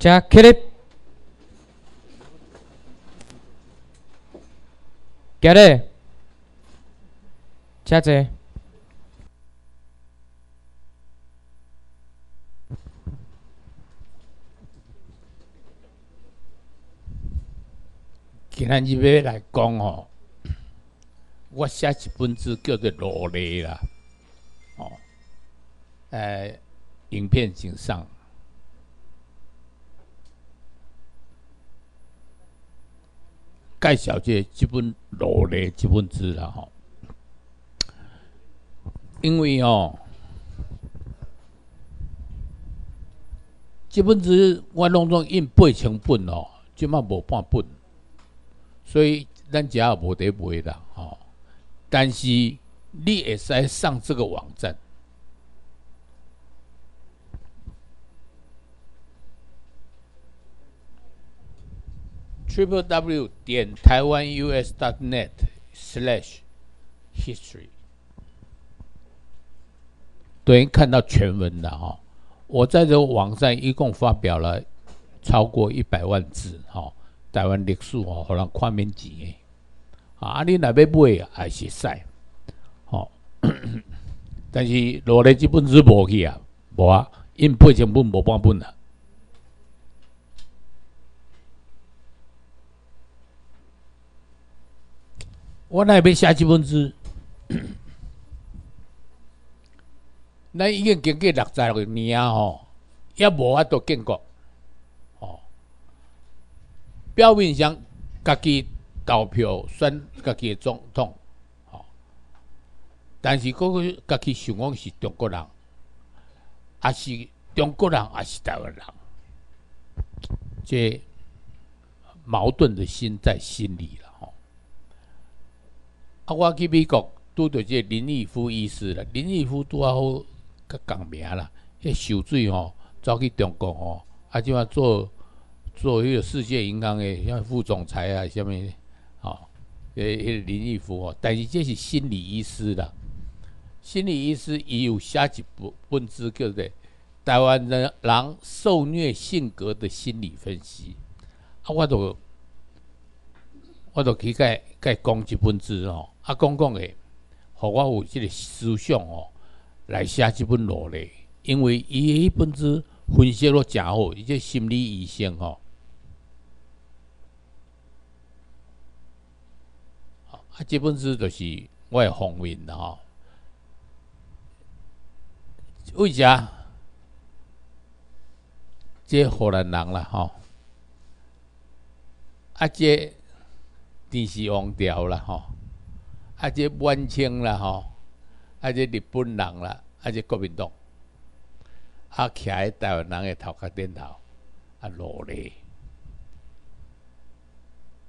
加起来，加嘞，加这。今日要来讲哦，我写一本书叫做《落泪》啦，哦，诶，影片请上。介绍这这本《落泪》这本书啦，吼，因为哦，这本书我拢总印八千本哦，即马无半本。所以咱家也无得卖啦，吼！但是你会使上这个网站，triple w 点台湾 us dot net slash history，等于看到全文的哈。我在这个网站一共发表了超过一百万字，哈。台湾历史哦，互人看免钱诶，啊！你若要买还是使，吼。但是落来即本书无去啊，无啊，印八千本无半本啊。我那要写几本书，咱已经经过六十六年啊，吼，也无法度建国。表面上，家己投票选家己的总统，吼，但是嗰个家己想讲是中国人，也是中国人，也是台湾人，这矛盾的心在心里了，啊，我去美国拄着这林毅夫医师啦，林毅夫拄啊好甲讲名啦，迄受罪吼，走去中国吼，啊，即马做。做迄个世界银行诶，像副总裁啊，下面，哦，诶，迄个林毅夫哦，但是这是心理医师啦，心理医师伊有写一部本书叫做《台湾人人受虐性格的心理分析》，啊，我都我都去甲伊甲伊讲一本书哦，啊，讲讲诶，互我有即个思想哦，来写即本落嚟，因为伊迄本书分析了诚好，伊即心理医生吼。啊，这本书就是我的风云啦吼。为啥？这荷兰人啦吼，啊这电视王朝啦吼，啊即满清啦吼，啊即日本人啦，啊即国民党，啊徛喺台湾人的头壳顶头，啊落嚟。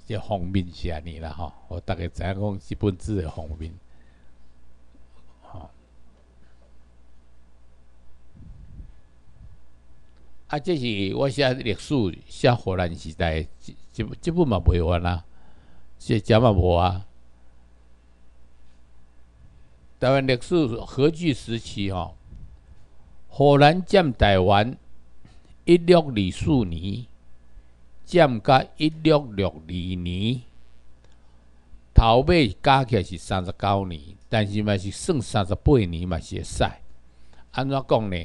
这方面是安尼啦吼，我大概知影讲基本字的方面，吼。啊，这是我写历史写荷兰时代，这这这本嘛袂完啦，这讲嘛无啊。台湾历史何据时期吼，荷兰占台湾一六二四年。占甲一六六二年，头尾加起来是三十九年，但是嘛是算三十八年嘛是会使。安怎讲呢？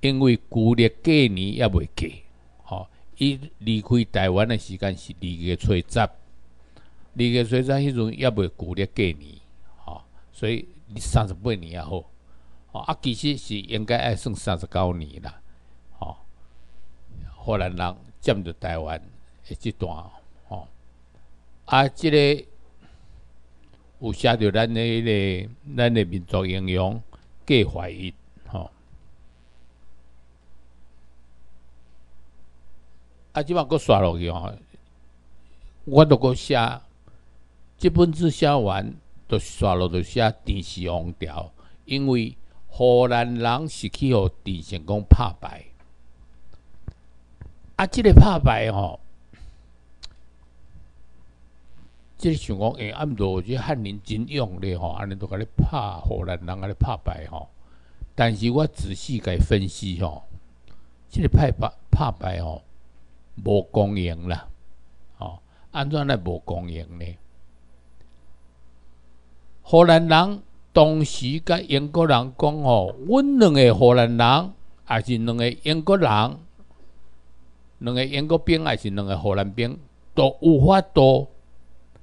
因为旧历过年也未过，吼，伊离开台湾的时间是二月初十，二月初十迄阵也未旧历过年，吼，所以三十八年也好，吼啊，其实是应该爱算三十九年啦，吼，荷兰人。占着台湾诶，即段吼，啊，即个有写着咱诶迄个咱诶民族英雄计怀疑吼，啊，即摆搁刷落去吼，我都搁写，即本书写完，都刷落就写电视王朝，因为荷兰人是去互电视讲拍败。啊，即个拍败吼，即个想讲，诶，暗多即汉人真勇咧吼，安尼都甲你拍荷兰人，甲你拍败吼。但是我仔细甲伊分析吼，即个拍败拍败吼，无公营啦，哦，安怎来无公营呢？荷兰人当时甲英国人讲哦，阮两个荷兰人，还是两个英国人，两个英国兵，还是两个荷兰兵，都有法度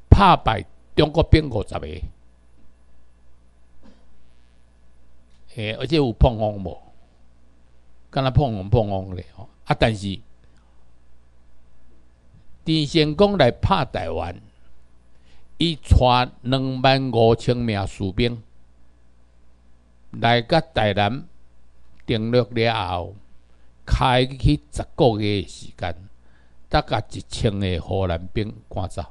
拍败中国兵五十个。诶，而且有碰风无？敢若碰风碰风咧吼！啊，但是陈先公来拍台湾。伊带两万五千名士兵来甲台南登陆了后，开去十个月诶时间，大概一千个荷兰兵赶走，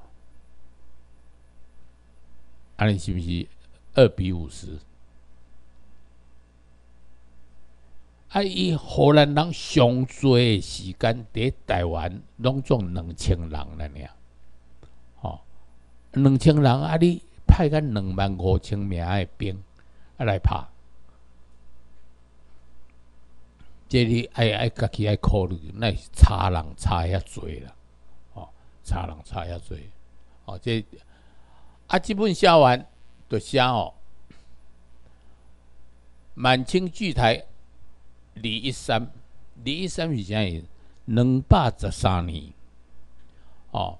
安尼是毋是二比五十？啊，伊荷兰人上多诶时间伫台湾，拢总两千人了尔。两千人啊！你派个两万五千名的兵啊来拍，这你爱爱家己爱考虑，那是差人差遐多啦，哦，差人差遐多，哦，这啊，这本写完就写哦，满清巨台李一山，李一山是啥意思？两百十三年，哦。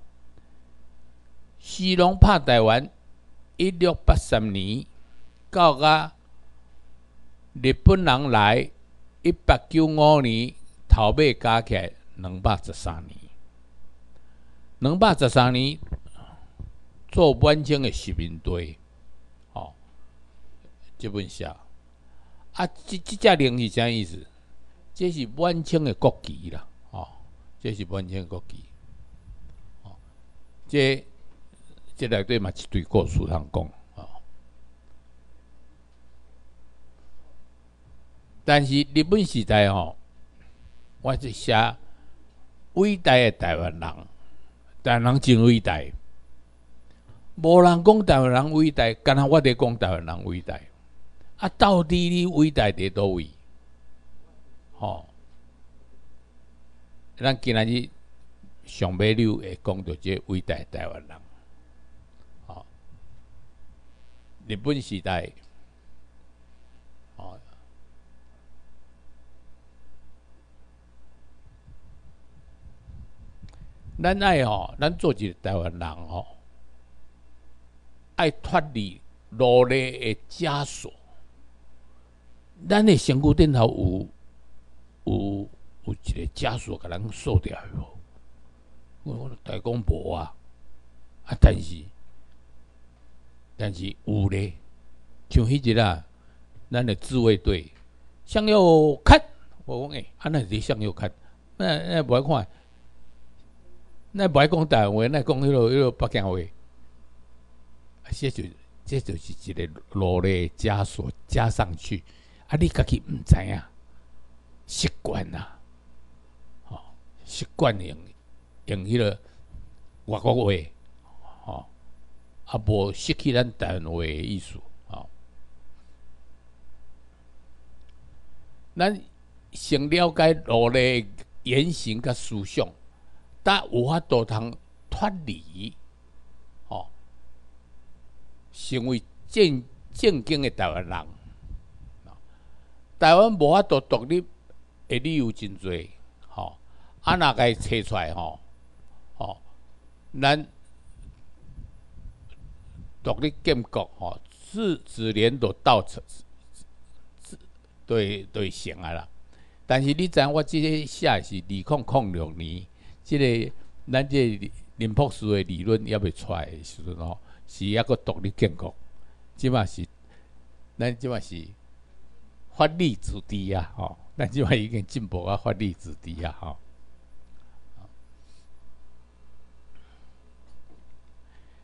西龙拍台湾，一六八三年到个日本人来，一八九五年头尾加起来两百十三年，两百十三年做满清的殖民地，哦，这本写啊，这这只零是啥意思？这是满清的国旗啦，哦，这是满清的国旗，哦，这。这内底嘛一堆故事通讲啊，但是日本时代吼，我是写伟大的台湾人，台湾人真伟大，无人讲台湾人伟大，干那我得讲台湾人伟大，啊，到底你伟大伫倒位？吼，咱今仔日上尾流会讲到这伟大台湾人。日本时代，哦，咱爱吼，咱做一个台湾人吼，爱脱离奴隶的枷锁。咱的身躯顶头有有有一个枷锁，甲咱锁掉哟。我我大讲无啊，啊，但是。但是有咧，像迄日啊，咱的自卫队向右看，我讲诶，啊那是向右看，那那不爱看，那不爱讲台湾话，那讲迄个迄个北京话，啊这就这就是一个罗咧枷锁加上去，啊，你家己毋知影，习惯呐，哦，习惯用用迄个外国话。啊，无失去咱台湾话的意思啊！咱先了解罗的言行甲思想，但有法度通脱离，哦，成为正正经的台湾人。台湾无法度独立的理由真多，吼，啊，哪个找出来吼，吼，咱。独立建国吼，自自然都到成，对对成啊啦。但是你知影我即个写是二零零六年，即个咱即林博士的理论还未出来的时阵吼，是一个独立建国，即嘛是咱即嘛是法律之地啊，吼，咱即嘛已经进步啊，法律之地啊，吼。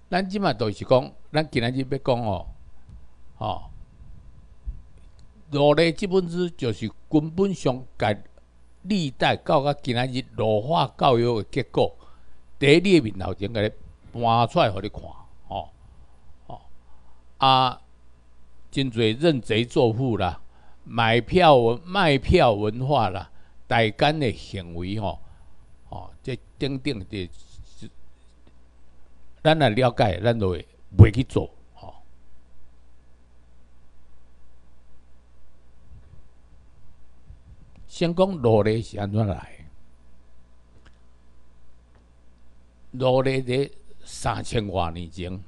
咱即嘛都是讲，咱今仔日要讲哦，吼，罗列这本书就是根本上甲历代到甲今仔日罗化教育的结果，第一列面头前甲你搬出来互你看，吼，吼，啊，真侪认贼作父啦，买票文卖票文化啦，大干的行为吼，哦，这顶顶的，咱来了解，咱就会袂去做。哦，先讲罗勒是安怎来？罗勒在三千多年前，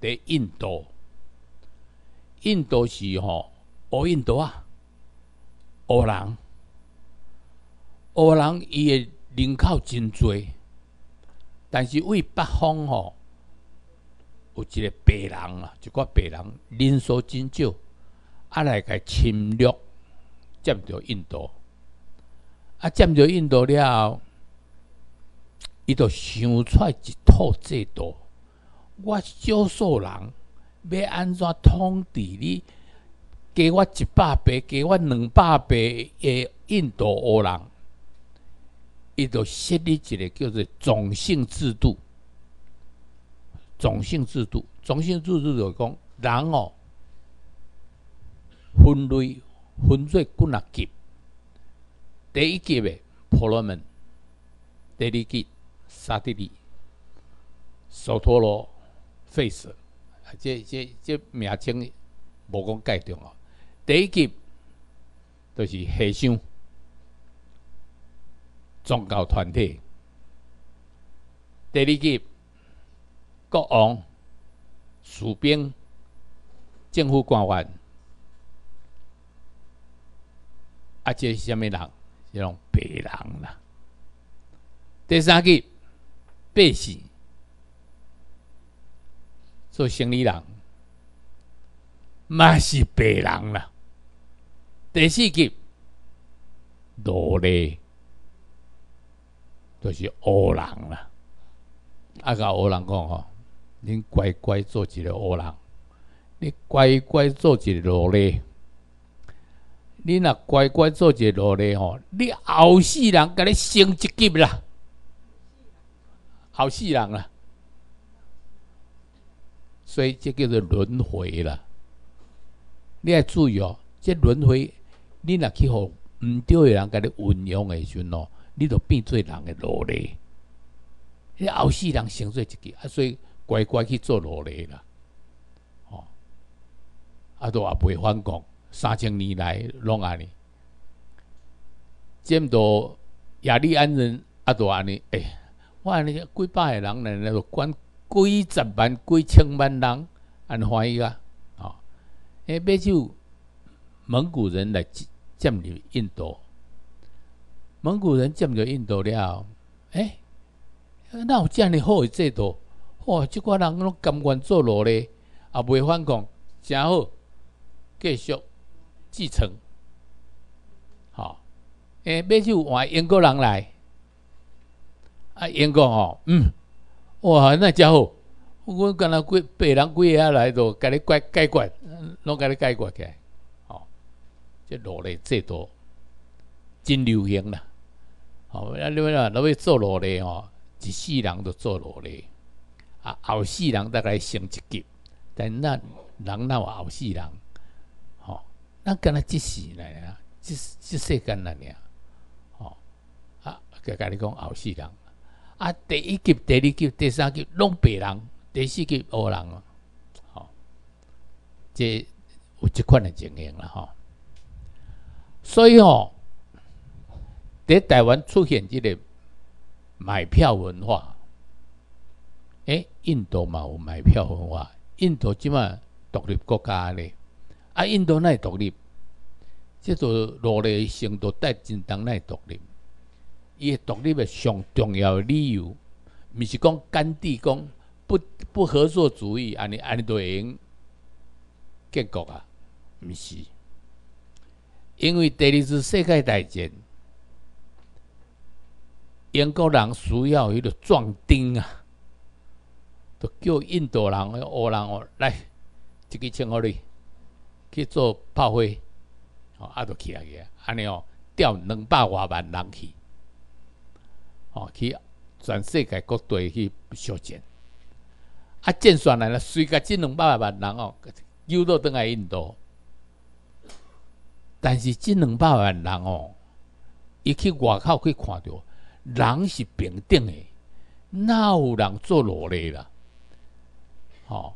在印度，印度是吼，乌印度啊，乌人，乌人伊的人口真多，但是为北方吼，有一个白人啊，一个白人人数真少，啊来甲侵略，占着印度，啊占着印度了后。伊就想出一套制度，我少数人要安怎统治你？加我一百倍，加我两百倍的印度乌人，伊就设立一个叫做种姓制度。种姓制度，种姓制度就讲人哦，分类分做几啊级？第一级的婆罗门，第二级。沙地利、索托罗、费舍，啊这这这名称无讲介重哦。第一级就是和尚、宗教团体；第二级国王、士兵、政府官员，啊，这是虾米人？这种白人啦。第三级。百姓做生意人，嘛是白人啦。第四级奴隶，就是乌人啦。啊，甲乌人讲吼，恁乖乖做一个恶人，你乖乖做一个奴隶。你若乖乖做一个奴隶吼，你后世人甲你升一级啦。好世人啦，所以这叫做轮回啦。你要注意哦，这轮回，你若去互毋对的人甲你运用的时阵哦，你就变做人的奴隶。你后世人升做一级，啊，所以乖乖去做奴隶啦。哦，啊，都也袂反抗，三千年来拢安尼，见到亚利安人啊，都安尼，哎。我安尼几百个人，来就管几十万、几千万人，安欢喜啊！哦，诶，买就蒙古人来占占领印度，蒙古人占领印度了，诶，那有遮尔好诶制度，哇！即寡人拢甘愿做奴隶，也袂反抗，真好，继续继承。好，诶，买就换英国人来。啊，英国吼，嗯，哇，那家伙，我跟他几白人几下来都，甲你解解决，拢甲你解决起来，哦，这奴隶制度真流行啦，哦，啊，你话若要做奴隶吼，一世人都做奴隶，啊，后世人大概升一级，但那人哪有后世人，吼，咱敢若即世来啊，即即世间来尔，吼，啊，甲甲你讲后世人。啊，第一级、第二级、第三级拢白人，第四级黑人啊，好，这有这款的情形了哈。所以哦，在台湾出现这个买票文化，诶，印度嘛有买票文化，印度即嘛独立国家咧，啊，印度奈独立，这座努力程度带真当奈独立。伊独立诶上重要诶理由，毋是讲甘地讲不不合作主义，安尼安尼都会用建国啊？毋是，因为第二次世界大战，英国人需要迄个壮丁啊，都叫印度人、欧人哦来，即个请互你去做炮灰，哦，啊，都起来个，安尼哦，调两百外万人去。哦，去全世界各地去修建，啊，建算来了，随个这两百万人哦，又到登来印度，但是这两百万人哦，伊去外口去看到，人是平等的，哪有人做奴隶啦？吼、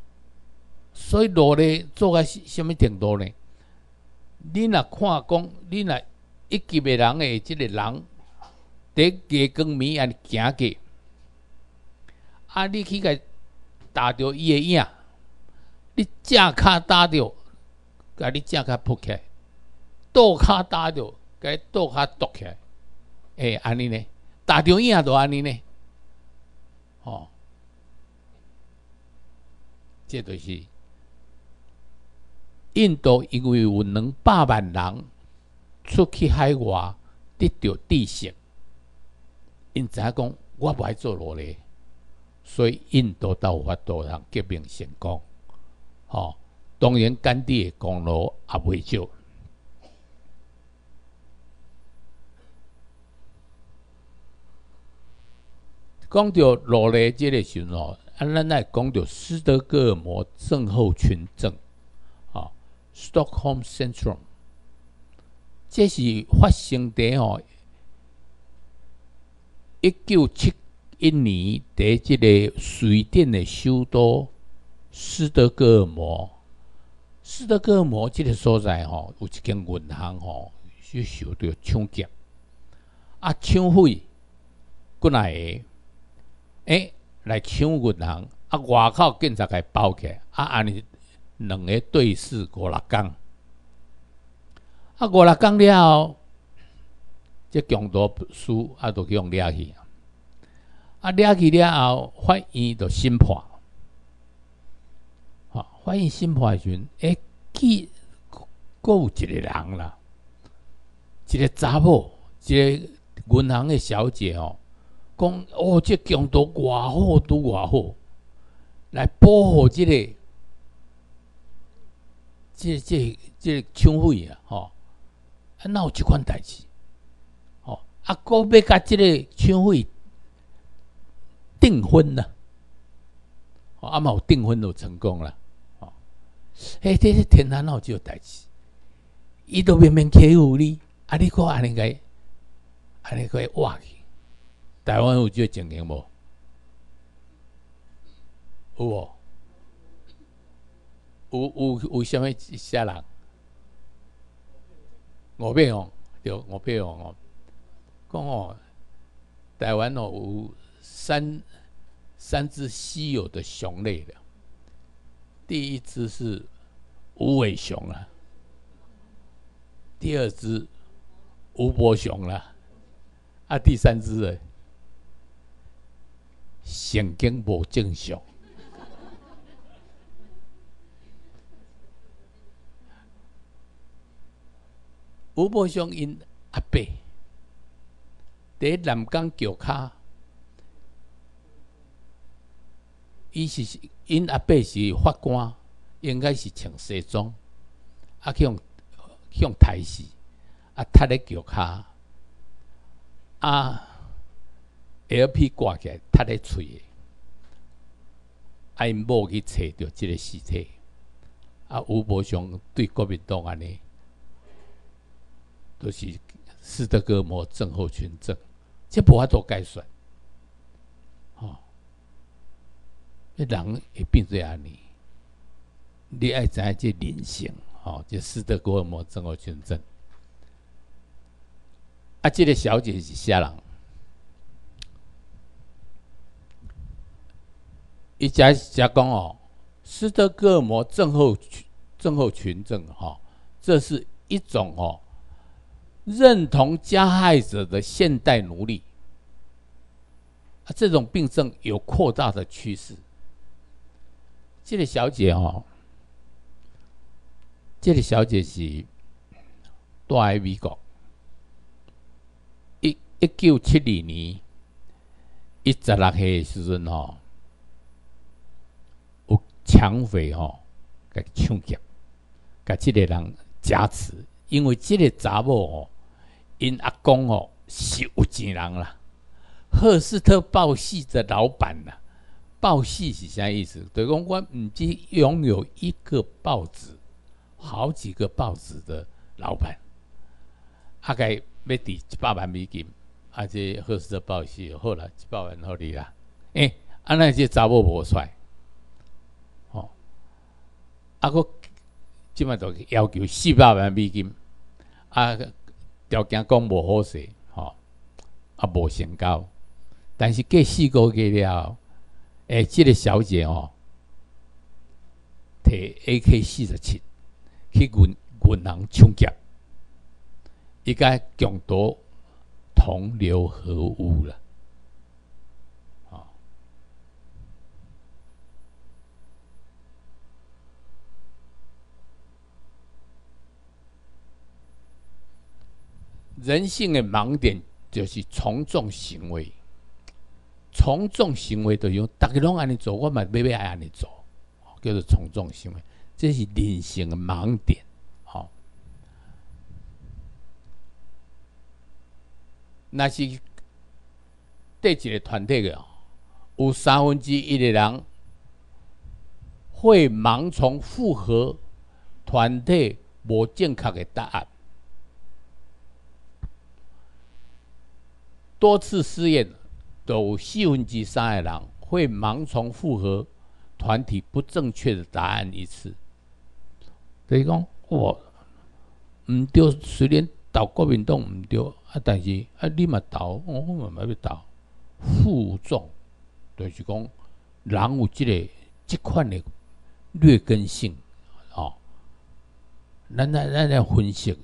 所以奴隶做到什什么程度呢？你若看讲，你若一级的人诶即个人，伫街光暝安尼行过，啊，你去甲打着伊的影，你正骹打着，甲你正骹扑起来，倒骹打着，甲你倒骹剁起来，诶、安尼呢？打着影就安尼呢？吼、这就是印度，因为有两百万人出去海外得到知识，因知影讲我无爱做奴隶，所以印度才有法度通革命成功。吼、当然甘地的功劳也袂少。讲到奴隶即个时阵吼，啊，咱来讲到斯德哥尔摩症候群症，啊，Stockholm Syndrome，这是发生伫吼一九七一年伫即个瑞典的首都斯德哥尔摩。斯德哥尔摩即个所在吼，有一间银行吼，就受到抢劫，啊，抢匪过来个。诶、来抢银行，啊，外口警察甲包起来，啊，安尼两个对视五六工，啊，五六工了后，这强盗输啊，就去用掠去，啊，掠去了后，法院就审判，啊，法院审判时阵，诶、记，阁有一个人啦，一个查某，一个银行的小姐哦。讲哦，这强盗偌好拄偌好，来保护即、个、即、即、即抢匪啊！吼、啊，哪有即款代志？吼、啊，搁要甲即个抢匪订婚啦！吼、啊，嘛有订婚就成功啦！吼、嘿，这是天下哪有即个代志？伊都明明欺负你，啊，你搁安尼个，安尼个挖去。台湾有即个情形无？有无？有有有啥物啥人？五百哦，对，五百哦。讲哦，台湾哦有三三只稀有的熊类的，第一只是无尾熊啊，第二只无波熊啦，啊，第三只呢？神经无正常，吴伯雄因阿伯伫南港桥骹，伊是因阿伯是法官，应该是穿西装，啊去用去用台视，啊踢咧桥骹，啊。L.P. 挂起来，踢咧喙诶，啊因某去找着即个尸体，啊吴伯雄对国民党安尼，都、就是斯德哥尔摩症候群症，这无法度解释，吼、迄人会变做安尼，你爱知影即人性，吼、即斯德哥尔摩症候群症，啊，即、个小姐是啥人？伊假假讲哦，斯德哥尔摩症候群症候群症哈、哦，这是一种哦认同加害者的现代奴隶啊，这种病症有扩大的趋势。这个小姐哦，这个小姐是住喺美国，一一九七二年，一十六岁的时阵吼。抢匪吼，甲抢劫，甲即个人加持，因为即个查某吼，因阿公吼是有钱人啦，赫斯特报系的老板啦。报系是啥意思？对讲我毋止拥有一个报纸，好几个报纸的老板，大概要抵一百万美金，啊，这赫斯特报系，好啦，一百万好你啦。诶，啊，那这查某无出，哦，啊，个即摆都要求四百万美金，啊，条件讲无好势，吼，啊，无成交。但是过四个月了，诶，即个小姐哦，摕 AK 四十七去银银行抢劫，应该强盗同流合污了。人性的盲点就是从众行为，从众行为就用大家拢安尼做，我嘛要要爱安尼做，叫做从众行为，这是人性的盲点。好，那是对一个团体的，有三分之一的人会盲从符合团体无正确的答案。多次试验，有四分之三的人会盲从符合团体不正确的答案一次。等于讲，我唔对，虽然投国民党唔对，啊，但是啊，你嘛投，我我嘛要投。负重，就是讲，人有即个即款的劣根性，哦，咱咱咱来分析，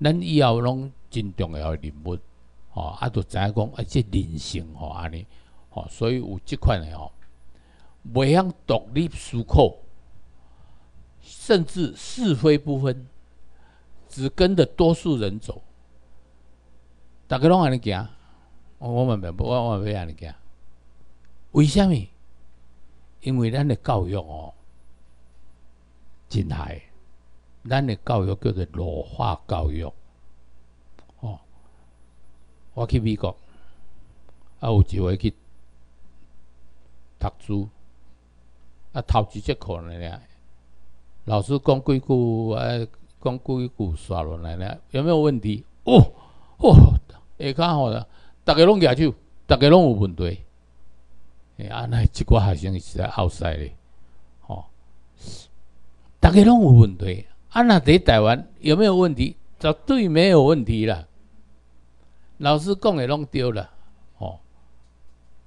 咱以后拢真重要的人物。哦，啊，都知影讲，啊，即人性吼安尼，吼，所以有即款的吼，袂晓独立思考，甚至是非不分，只跟着多数人走，逐个拢安尼行，我我们不，我我要安尼行，为虾米？因为咱的教育哦，真害，咱的教育叫做弱化教育。我去美国，啊，有一回去读书，啊，头一节课呢，老师讲几句，啊，讲几句刷落来呢，有没有问题？哦，哦，下骹吼啦，逐个拢举手，逐个拢有问题。哎，啊，那即个学生是在后塞咧，吼，逐个拢有问题。啊，那在台湾有没有问题？绝对没有问题啦。老师讲的拢丢了，哦，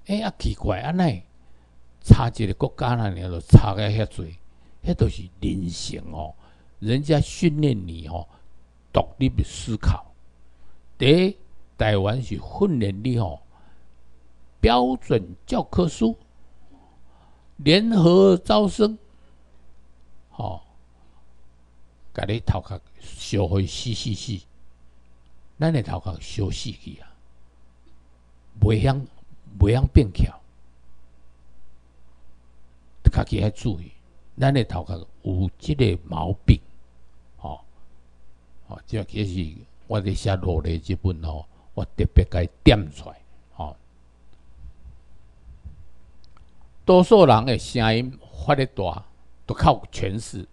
哎啊奇怪，安尼差一个国家那里都差个遐多，迄都是人性哦。人家训练你哦，独立的思考。第一台湾是训练你哦，标准教科书，联合招生，哦，甲你头壳烧会死死死。咱的头壳小死去啊，袂晓袂晓变巧，家己要注意，咱的头壳有即个毛病，吼，吼，即其实我伫写落嚟即本吼，我特别该点出来，吼，多数人的声音发得大，都靠诠释。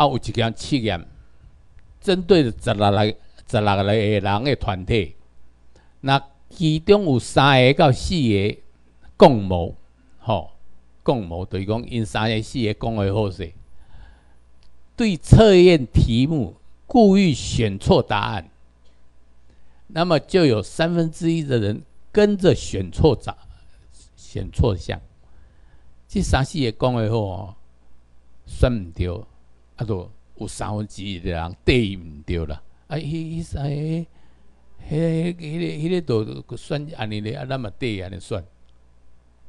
啊，有一件试验，针对十六个、十六个人的团体，那其中有三个到四个共谋，吼，共谋等于讲因三个、四个讲的好势，对测验题目故意选错答案，那么就有三分之一的人跟着选错答，选错项，这三四个讲的好，算唔对。啊，都有三分之一的人对毋对啦。啊，迄迄三个，迄迄个迄个都算安尼咧，啊，那么对安尼算。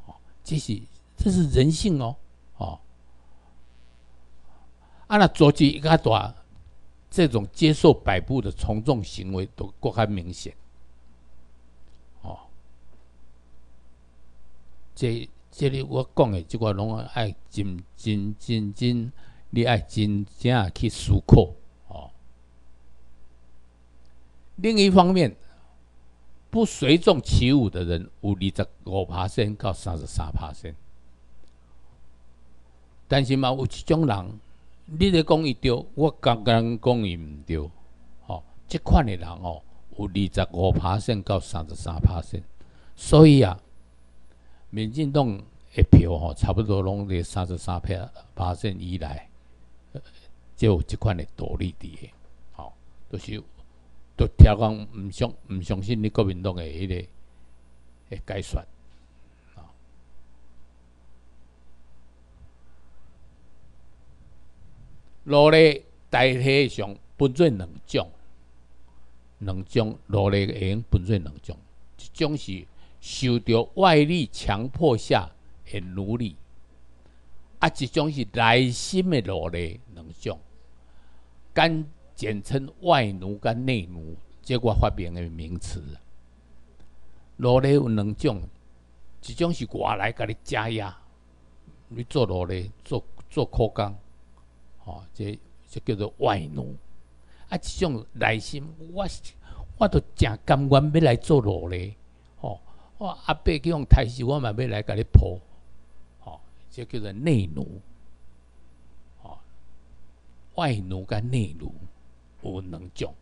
哦，这是这是人性哦，哦。啊，那做起一个大，这种接受摆布的从众行为都更加明显。哦，这这里我讲的，即个拢爱真真真真。你爱真正去思考哦。另一方面，不随众起舞的人有二十五趴线到三十三趴线，但是嘛，有一种人，你咧讲伊对，我刚刚讲伊毋对，哦，即款诶人哦，有二十五趴线到三十三趴线，所以啊，民进党诶票吼，差不多拢伫三十三趴趴线以内，就有即款诶道理伫诶，吼，都是都听讲毋相毋相信你国民党诶迄个诶改选。奴隶大体上分做两种，两种奴隶会用分做两种，一种是受到外力强迫下的奴隶，啊，一种是内心的奴隶，两种，简简称外奴跟内奴，这我发明的名词。奴隶有两种，一种是外来给你加压，你做奴隶做做苦工。哦，这这叫做外奴啊！这种内心，我我都真甘愿要来做奴隶。哦，我阿伯叫用台词，我嘛要来甲你抱。哦，这叫做内奴。外奴跟内奴有两种。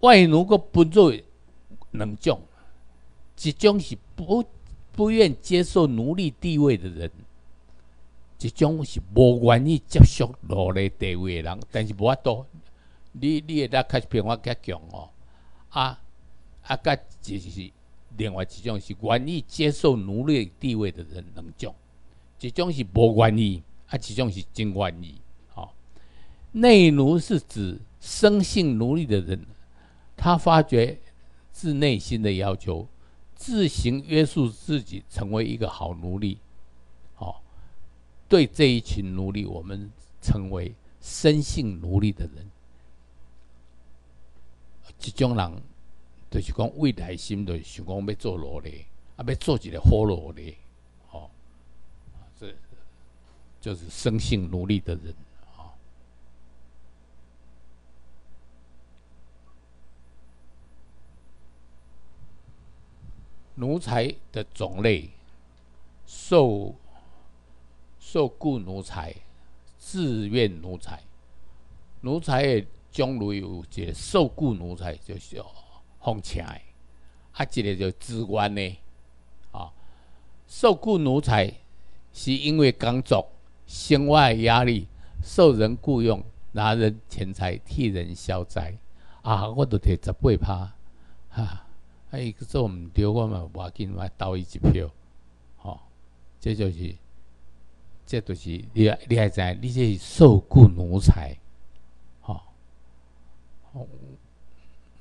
外奴个分做两种，一种是不不愿接受奴隶地位的人。一种是无愿意接受奴隶地位的人，但是无法度，你你会当开始变化较强哦。啊啊，甲就是另外一种是愿意接受奴隶地位的人两种，一种是无愿意，啊，一种是真愿意。哦，内奴是指生性奴隶的人，他发觉自内心的要求，自行约束自己，成为一个好奴隶。好对这一群奴隶，我们称为生性奴隶的人，这种人就是讲未来心的想讲要做奴隶，啊，要做一个好奴隶，就是生性奴隶的人啊。奴才的种类受。受雇奴才、自愿奴才，奴才的种类有一个受雇奴才，就是奉请的；啊，一个就自愿的。啊，受雇奴才是因为工作、生活压力，受人雇佣，拿人钱财替人消灾。啊，我都摕十八趴，哈，哎，做毋对，我嘛无要紧，我投伊一票。吼，这就是。这都是你你还知，你这是受雇奴才，吼。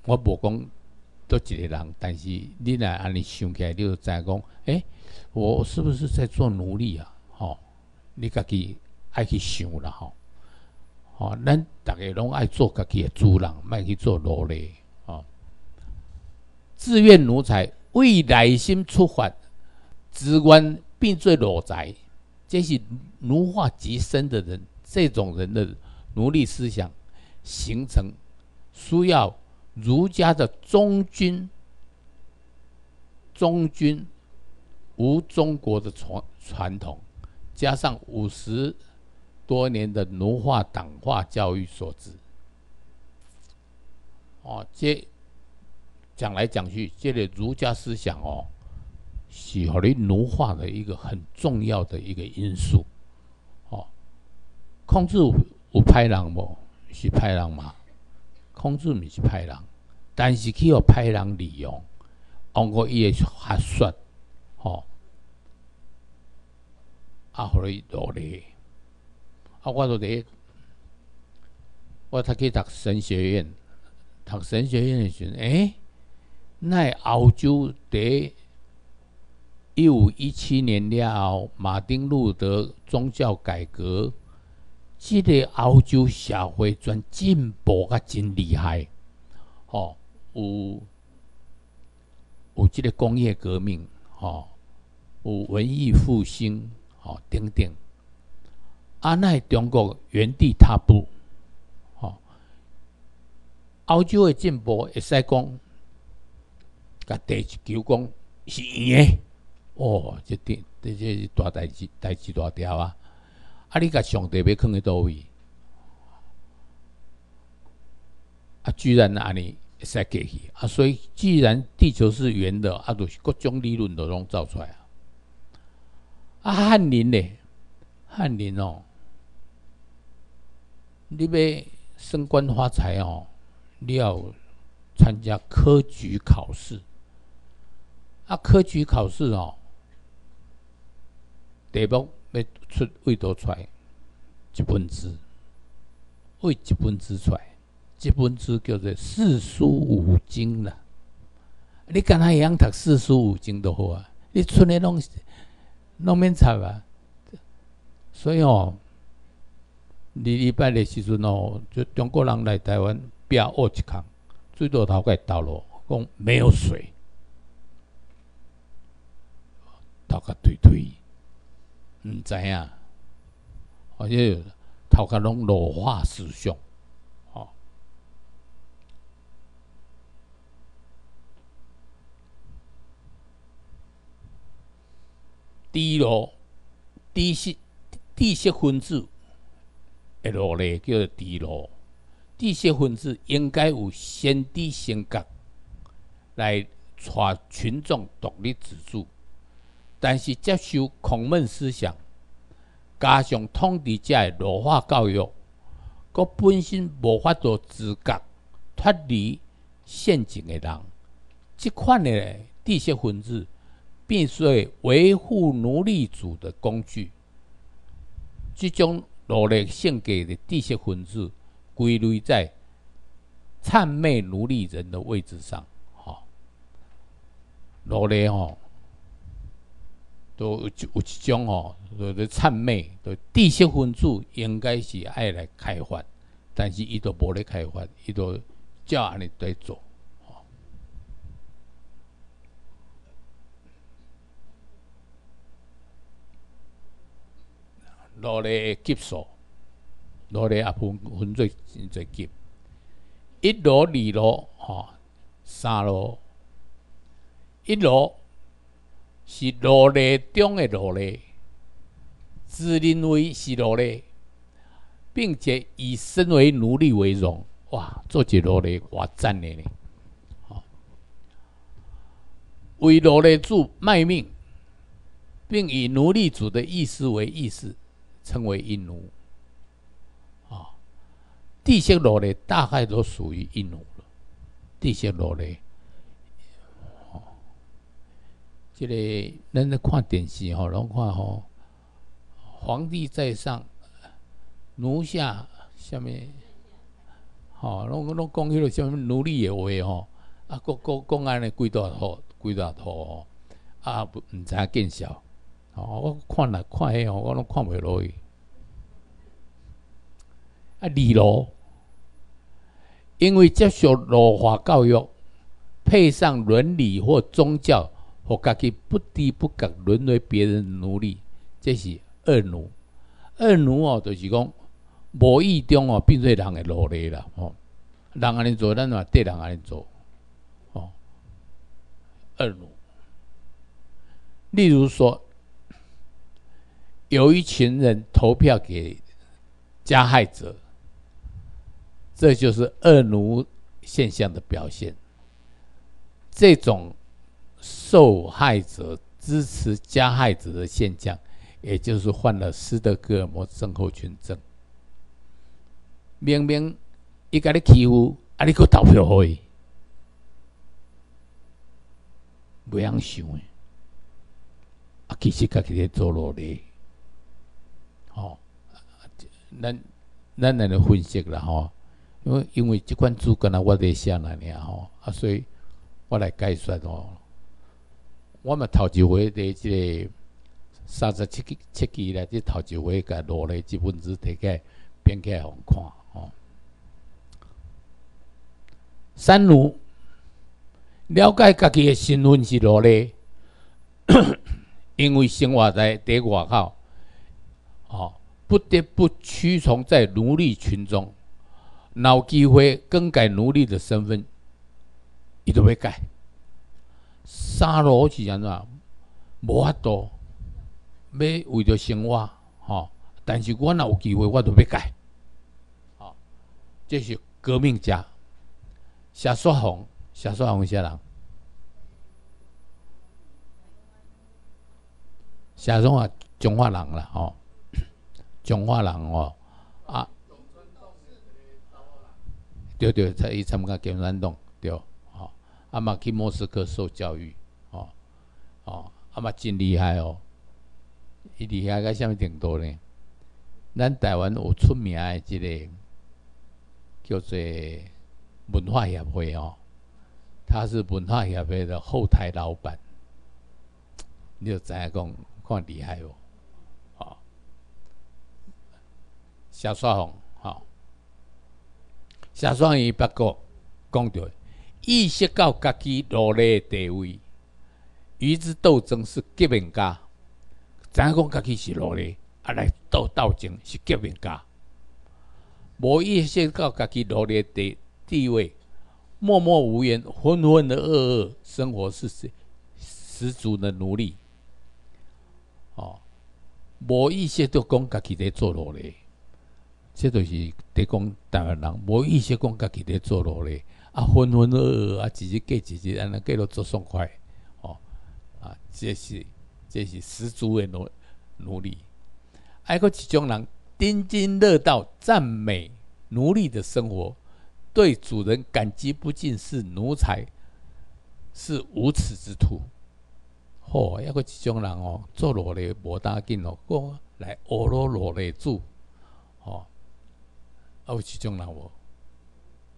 我无讲多一个人，但是你若安尼想起来，你就知讲，诶，我是不是在做奴隶啊？你家己爱去想啦，吼。吼，咱逐个拢爱做家己的主人，莫去做奴隶，吼。自愿奴才为内心出发，自愿变做奴才。这是奴化极深的人，这种人的奴隶思想形成，需要儒家的忠君、忠君无中国的传传统，加上五十多年的奴化党化教育所致。哦，这讲来讲去，这个儒家思想哦。是互你奴化的一个很重要的一个因素，哦，控制有派人无？是派人嘛？控制毋是派人，但是去互派人利用，通过伊诶学说，吼，啊，互你努力。啊，我都伫，我读去读神学院，读神学院诶时阵，诶，那澳洲伫。一五一七年了后，马丁路德宗教改革，即个欧洲社会全进步啊，真厉害！哦，有有即个工业革命，哦，有文艺复兴，哦，等等。啊，那中国原地踏步，哦，欧洲的进步会使讲，甲地球讲是圆的。哦，这点这这是大代志，代志大条啊！啊，你甲上帝要放喺倒位？啊，居然安尼会使过去啊！所以，既然地球是圆的，啊，就是各种理论都拢造出来啊。啊，翰林呢？翰林哦，你要升官发财哦，你要参加科举考试。啊，科举考试哦，题目要出位多出来一本字，为一本字出来，一本字叫做四书五经啦。你敢若会晓读四书五经都好啊，你出来拢拢免插啊。所以哦，二礼拜的时阵哦，就中国人来台湾，别学一空，最多头个道路讲没有水。头壳推推，毋知影，而且头壳拢老化思想，低落低色低色分子会落咧，叫做低落。低色分子应该有先低先觉来带群众独立自主。但是接受孔孟思想，加上统治者的弱化教育，佮本身无法度自觉脱离陷阱的人，即款的知识分子，变为维护奴隶主的工具。即种奴隶性格的知识分子，归类在谄媚奴隶人的位置上，吼，奴隶吼。都有有一种哦，都在谄媚，都知识分子应该是爱来开发，但是伊都无咧开发，伊都照安尼在做，奴隶的级数，奴隶也分分做真侪级，一路、二路、吼三路，一路。是奴隶中的奴隶，自认为是奴隶，并且以身为奴隶为荣。哇，做一奴隶，我赞你呢！为奴隶主卖命，并以奴隶主的意思为意思，称为印奴。啊，地些奴隶大概都属于印奴了。地些奴隶。即个咱咧看电视吼，拢看吼，皇帝在上，奴下下面，吼，拢拢讲迄个什么奴隶的话吼，啊，国国讲安尼几大套几大套哦，啊，毋毋知见笑，哦，我看来看迄吼，我拢看袂落去。啊，二路，因为接受儒化教育，配上伦理或宗教。或家己不低不觉沦为别人奴隶，这是二奴。二奴哦，就是讲无意中哦，变做人的奴隶啦。哦，人安尼做，咱嘛对人安尼做。哦，二奴。例如说，有一群人投票给加害者，这就是恶奴现象的表现。这种。受害者支持加害者的现象，也就是患了斯德哥尔摩症候群症。明明伊甲你欺负，啊，你搁投票给伊，不样想诶。啊，其实家己咧做努力，咱咱来咧分析啦，吼，因为因为即款主干啊，我在写那尔吼，啊，所以我来解说吼。我们头一回伫即个三十七七期咧，即头一回甲落来即本子摕起来编起来互看吼。三如了解家己诶身份是落来，因为生活在伫外口，哦，不得不屈从在奴隶群中，有机会更改奴隶的身份，伊都要改。三罗是安怎？无法度，要为着生活，吼，但是我若有机会，我都要改。哦，这是革命家。夏雪红，夏雪红啥人？夏雪红中华人啦，吼，中华人哦，啊，对对，他伊参加共产党，对，吼，啊嘛去莫斯科受教育，吼，哦，啊嘛真厉害哦，伊厉害到啥物程度呢？咱台湾有出名诶，即个叫做文化协会哦，他是文化协会的后台老板，你就知影讲看厉害哦，哦，小刷红，好，小刷伊不过讲着意识到家己努力地位，与之斗争是革命家，知影讲家己是努力。啊，来斗斗争是革命家，无意识到家己努力地地位，默默无言，浑浑噩噩生活是十十足的奴隶。哦，无意识到讲家己在做努力，这就是在讲台湾人无意识讲家己在做奴隶，啊，浑浑噩噩啊，一日过一日，安尼过了做爽快，哦，啊，这是这是十足的奴奴隶。还有一种人津津乐道、赞美奴隶的生活，对主人感激不尽，是奴才，是无耻之徒。嚯，还有一种人哦，做奴隶无大紧哦，讲来恶罗奴隶主，啊有一种人哦，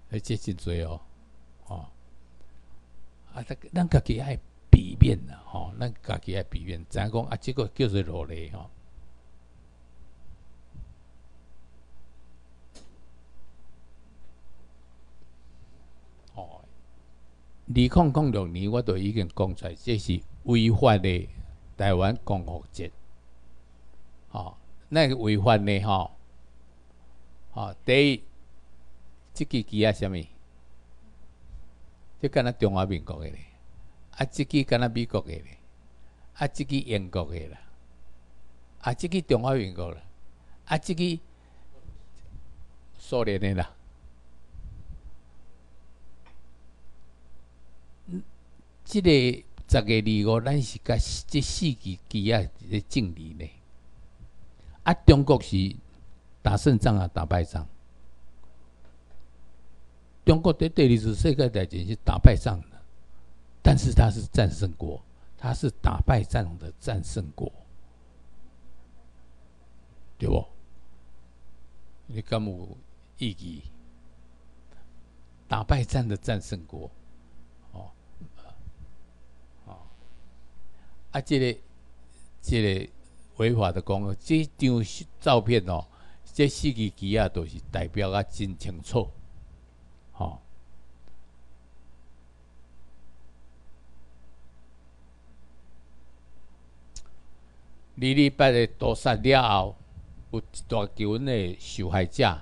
还真真多哦，哦，啊，咱咱家己爱避免啦，吼，咱家己爱避免，怎讲啊？这个叫做奴隶吼。二零零六年，我都已经讲出来，这是违法的台湾共和节。哦，那个违法的吼，哦，第一，这支旗啊，什么？这敢若中华民国的咧，啊，这支敢若美国的咧，啊，这支英国的啦，啊，这支中华民国啦，啊，这支苏联的啦。即个十月二五，咱是甲即四支旗啊咧敬礼呢。啊，中国是打胜仗啊，打败仗。中国在第二次世界大战是打败仗的，但是他是战胜国，他是打败仗的战胜国，对不？你敢有意义？打败仗的战胜国。哦，哦啊，这个、这个违法的讲，这张照片哦，这四支旗啊，都是代表啊真清楚，吼。二二八的屠杀了后，有一大群的受害者，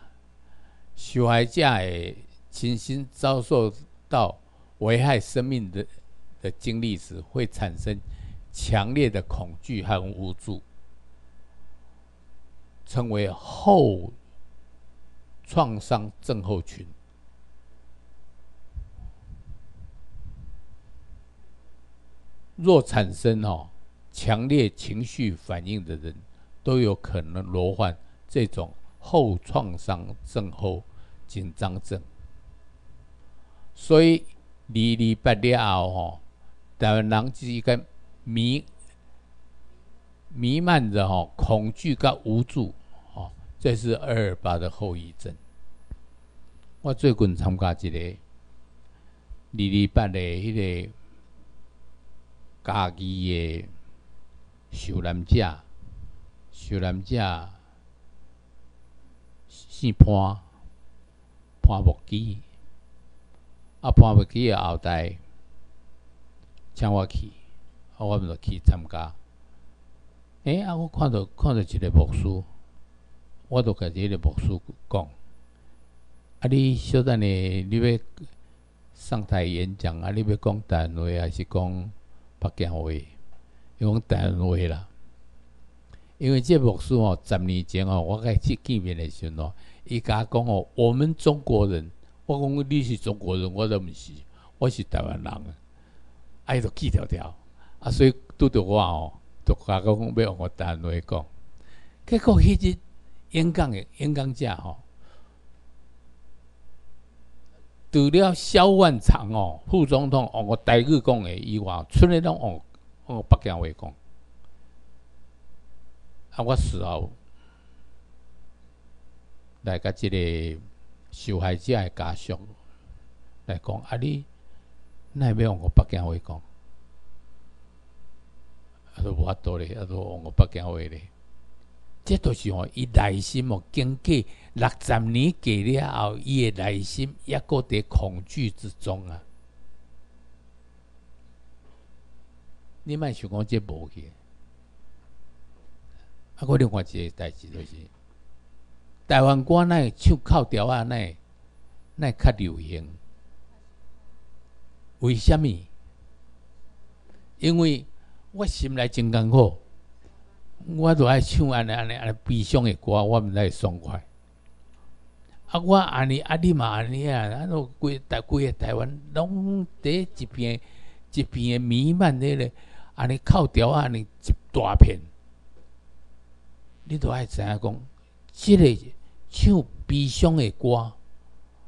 受害者的亲身遭受到危害生命的的经历时，会产生。强烈的恐惧和无助，称为后创伤症候群。若产生哦强烈情绪反应的人，都有可能罹患这种后创伤症候紧张症。所以，离离不了哦，台湾人是一个。弥弥漫着吼恐惧跟无助，吼，这是二二八的后遗症。我最近参加一个二二八的迄个家己的受难者，受难者姓潘，潘木基，啊潘木基的后代，请我去。啊，我们就去参加。诶，啊，我看到看到一个牧师，我都甲即个牧师讲：啊，你小等下你要上台演讲啊？你要讲单话还是讲北京话？用单话啦。因为这牧师哦，十年前哦，我开去见面的时候，伊甲讲哦，我们中国人，我讲你是中国人，我都毋是，我是台湾人啊，伊就记条条，啊，所以拄着我哦，就甲我讲要我单位讲，结果迄日演讲的演讲者吼。除了萧万长哦，副总统哦，我台语讲的以外，剩下拢哦哦北京话讲。啊，我事后来甲即个受害者的家属来讲，啊你，那要用我北京话讲，啊都无法度咧，啊都往北京话咧。这都是吼，伊内心哦，经过六十年过了后，伊的内心抑搁伫恐惧之中啊。你莫想讲这无去，啊，我另外一个代志就是，台湾歌那唱靠调啊，那那较流行，为虾米？因为我心内真艰苦。我都爱唱安尼安尼安尼悲伤的歌，我毋会爽快。啊，我安尼啊，你嘛安尼啊，啊，都规台规个台湾拢伫一片一片弥漫迄个安尼靠调安尼一大片。你都爱知影讲，即个唱悲伤的歌，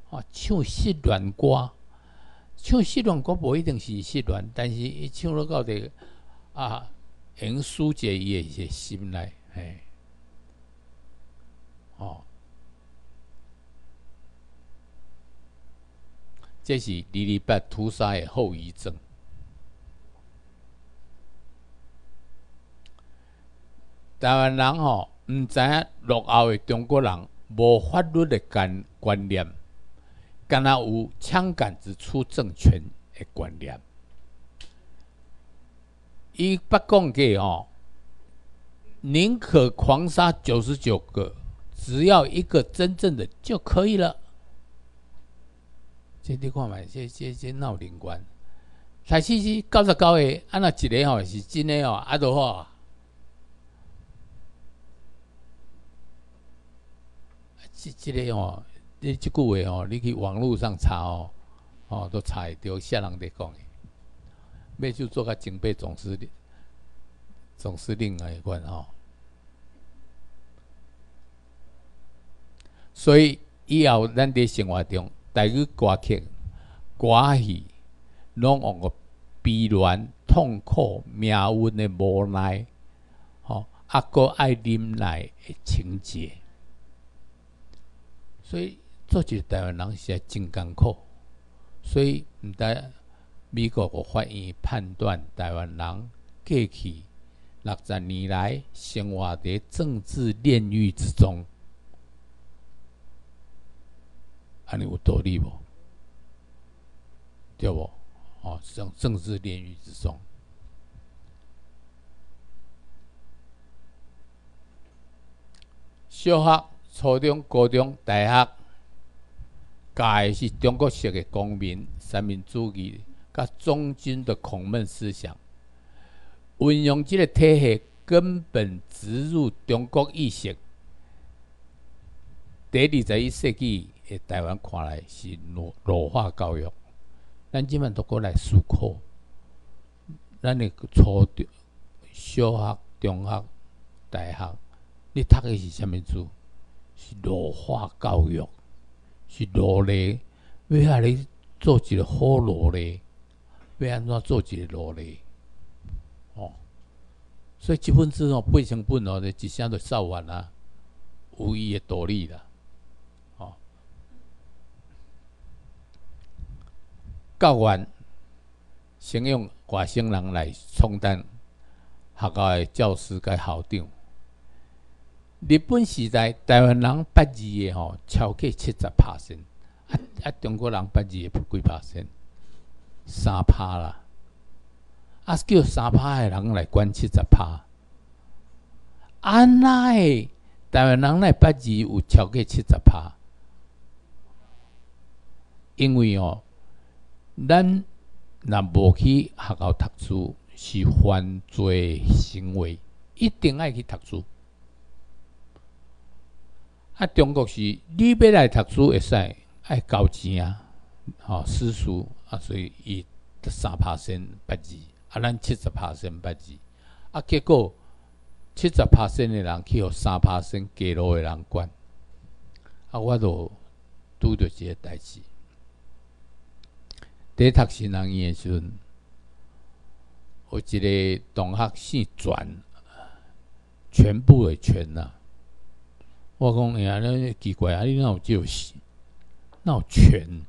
啊，唱失恋歌，唱失恋歌无一定是失恋，但是伊唱落到底啊。能疏解伊诶一些心来，嘿，哦，这是二二八屠杀诶后遗症。台湾人吼，毋知影落后诶中国人无法律诶观观念，敢若有枪杆子出政权诶观念。一不供给哦，宁可狂杀九十九个，只要一个真正的就可以了。这你看嘛，这这这闹灵官，台西西九十九个，安那一个吼是真的哦，啊都好。这这个哦，你这句话哦，你去网络上查哦，哦都查会到啥人在讲的。要就做个警备总司令，总司令那一关吼。所以以后咱伫生活中，台语歌曲、歌戏，拢用个悲凉、痛苦、命运的无奈，吼，啊，个爱忍耐的情节。所以做一个台湾人是真艰苦，所以毋得。美国国法院判断，台湾人过去六十年来生活在政治炼狱之中，安尼有道理无？对无？哦，政政治炼狱之中，小学、初中、高中、大学，教的是中国式的公民、三民主义。甲中军的孔孟思想，运用这个体系，根本植入中国意识。第二十一世纪的台湾看来是弱弱化教育，咱即满都过来思考，咱的初中、小学、中学、大学，你读的是啥物书？是弱化教育，是奴隶，要下你做一个好奴隶。要安怎做一个努力？哦，所以积分制哦，八成本哦，一声就扫完啦，有伊的道理啦。哦，教员先用外省人来充当学校的教师甲校长。日本时代台湾人八字的吼超过七十拍升，啊啊，中国人八字的不几拍升？三趴啦，啊叫三趴的人来管七十趴，安那诶，台湾人来八字有超过七十趴，因为哦，咱若无去学校读书是犯罪行为，一定爱去读书，啊，中国是你要来读书会使爱交钱啊，吼私塾。啊，所以伊三拍升八字，啊，咱七十拍升八字，啊，结果七十拍升的人去互三拍升加路的人管，啊，我都拄着即个代志。伫读新人院的时阵，有一个同学姓全，全部的全呐。我讲哎呀，那奇怪啊！你哪有就死，哪有全？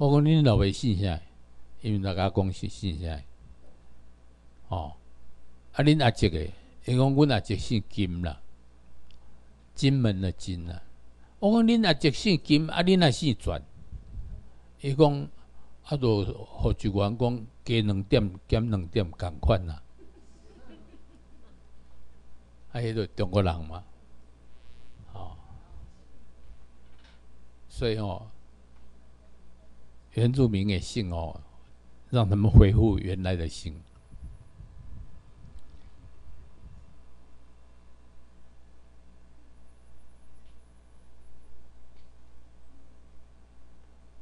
我讲恁老爸姓啥？因为大家讲是姓啥？哦，啊，恁阿叔诶，伊讲阮阿叔姓金啦，金门的金啦。我讲恁阿叔姓金，啊，恁阿姓全。伊讲，啊，都互职员讲加两点减两点共款啦。啊，迄个中国人嘛，哦，所以哦，原住民的姓哦，让他们恢复原来的姓。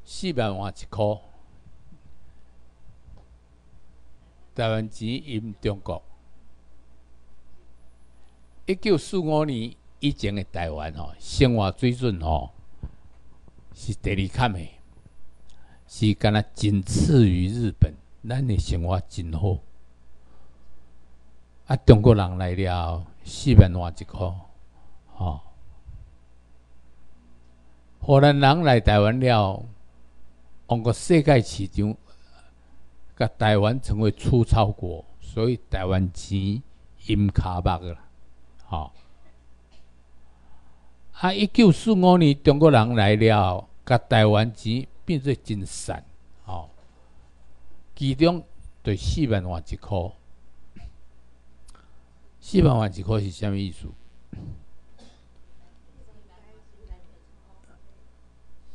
四百万一箍，台湾钱因中国。一九四五年以前的台湾哦，生活水准哦是第二坎的，是敢若仅次于日本。咱的生活真好，啊，中国人来了四万换一箍，吼，荷兰人来台湾了。往个世界市场，甲台湾成为粗糙国，所以台湾钱阴卡巴个啦，吼。啊，一九四五年中国人来了，甲台湾钱变做真散，吼。其中对四万万一箍，四万万一箍是虾米意思？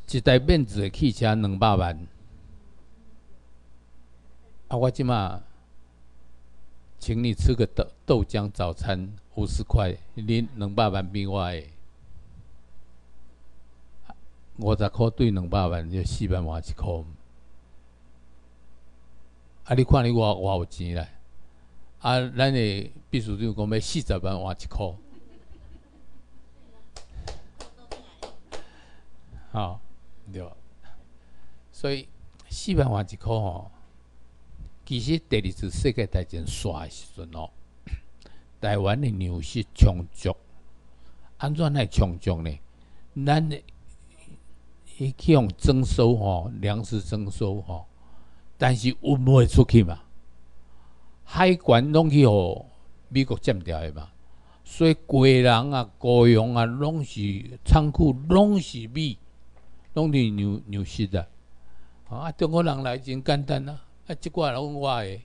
一台面子的汽车两百万，啊！我即马请你吃个豆豆浆早餐五十块，恁两百万比我诶五十块对两百万就四万万一箍。啊！你看你我我有钱啦，啊！咱的秘书长讲要四十万换一箍，好。对，所以四万换一箍吼，其实第二次世界大战刷的时阵哦，台湾的粮食充足，安怎来充足呢？咱的伊去用征收吼，粮食征收吼，但是运不会出去嘛，海关拢去互美国占掉的嘛，所以鸡人啊、高羊啊，拢是仓库拢是米。拢是牛牛市的，啊！中国人来真简单啊！啊，即寡拢我诶，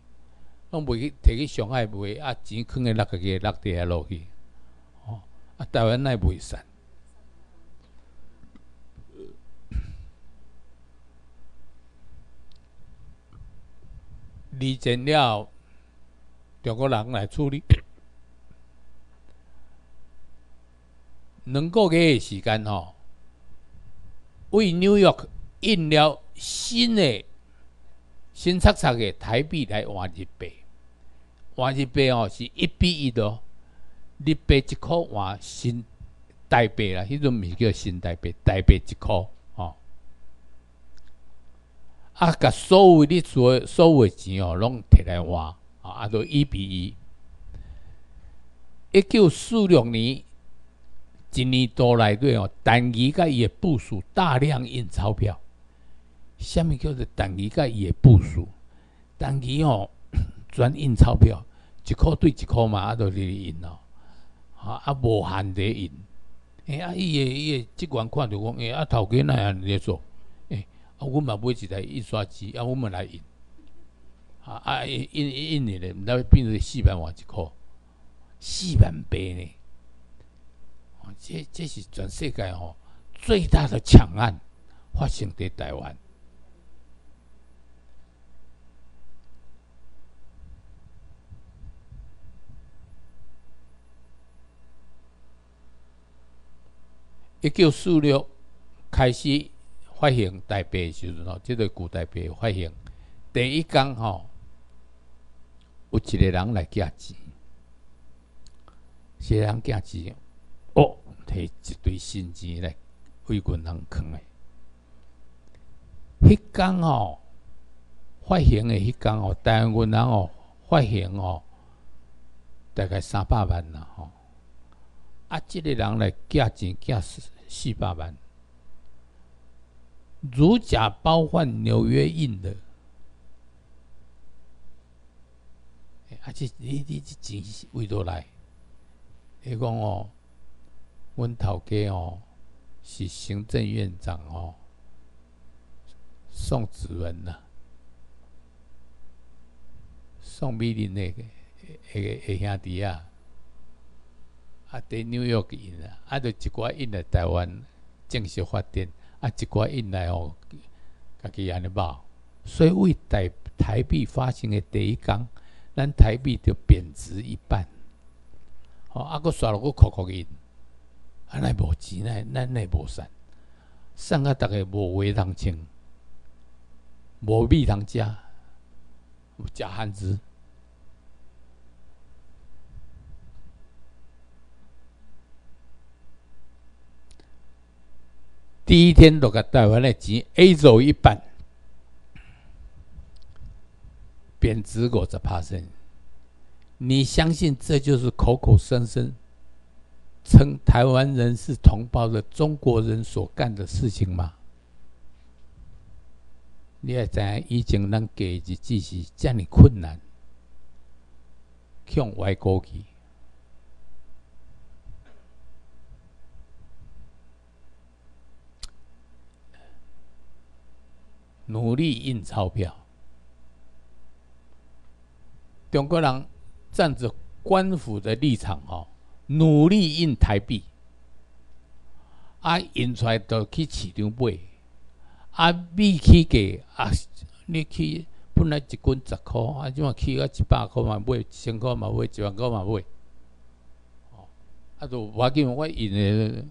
拢袂去摕去上海卖，啊，钱囥咧落个个落地下落去，哦！啊，台湾奈袂散，离战了，中国人来处理，两个月的时间吼。为纽约印了新的新擦擦的台币来换日币，换日币哦是一比一的，日币一箍换新台币啦，迄种物叫新台币，台币一箍。啊，甲所有你所所有的钱哦，拢摕来换，啊，啊都一比一。一九四六年。一年多来对哦，单期甲伊诶部署大量印钞票。虾米叫做单期甲伊诶部署？单期哦，专印钞票，一箍对一箍嘛，啊，都咧印哦，啊，啊，无限地印。诶，啊，伊诶伊诶，即款看着讲，诶，啊，头家那样咧做？啊，阮嘛买一台印刷机，啊，阮嘛来印。啊啊，印印印咧，毋知变做四万万一箍，四万八呢？这这是全世界吼最大的抢案发生在台湾。一九四六开始发行台币时阵吼，即个古代币发行第一工吼，有一个人来寄钱，一个人寄钱，哦，摕一堆新钱来为银行藏诶。迄工吼发行诶，迄工吼，台湾银行吼发行吼，大概三百万啦吼。啊，即个人来寄钱寄四四百万，如假包换，纽约印的。啊，即你你即钱是为倒来？伊讲哦，阮头家哦是行政院长哦，宋子文呐，宋美龄那个个个兄弟啊。啊，伫纽约印啊，啊，著一寡印来台湾正式发展，啊，一寡印来哦，家己安尼包，所以为台台币发行的第一工，咱台币就贬值一半，哦，啊，佫刷落个酷酷印，啊，尼无钱，咱咱内无散，散啊，逐个无话通穿，无米通食，有食汉子。第一天落个台湾的钱 A 走一半，贬值五十趴升。你相信这就是口口声声称台湾人是同胞的中国人所干的事情吗？你也知以前咱给日子是这样困难，向外国去。努力印钞票，中国人站着官府的立场哦，努力印台币，啊，印出来都去市场买，啊，米起价啊，你去本来一斤十块，啊，即嘛起到一百块嘛买，一千块嘛买，一万块嘛买，哦，啊，都我紧，我印的，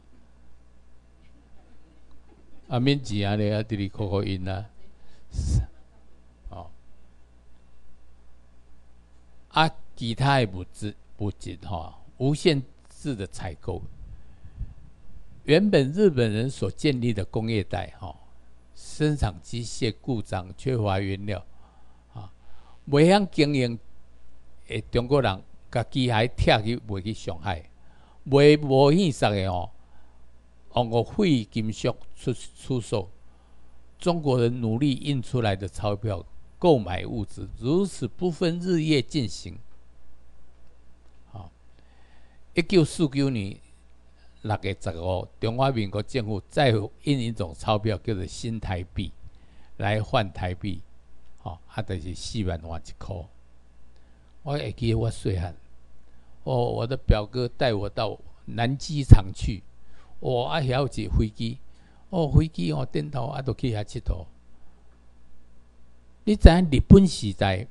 啊，免钱啊，你啊，直直扣扣印啊。哦，啊，其他的物资不仅哈，无限制的采购。原本日本人所建立的工业带哈，生产机械故障，缺乏原料啊，未晓经营。诶，中国人甲机械拆去卖去上海，卖无现实的哦，往个废金属出出售。中国人努力印出来的钞票购买物资，如此不分日夜进行。好，一九四九年六月十五，中华民国政府再印一种钞票，叫做新台币，来换台币。好，啊，就是四万万一块。我会记得我细汉，哦，我的表哥带我到南机场去，我啊晓坐飞机。哦，飞机哦，顶头啊，都去遐佚佗。你知影日本时代，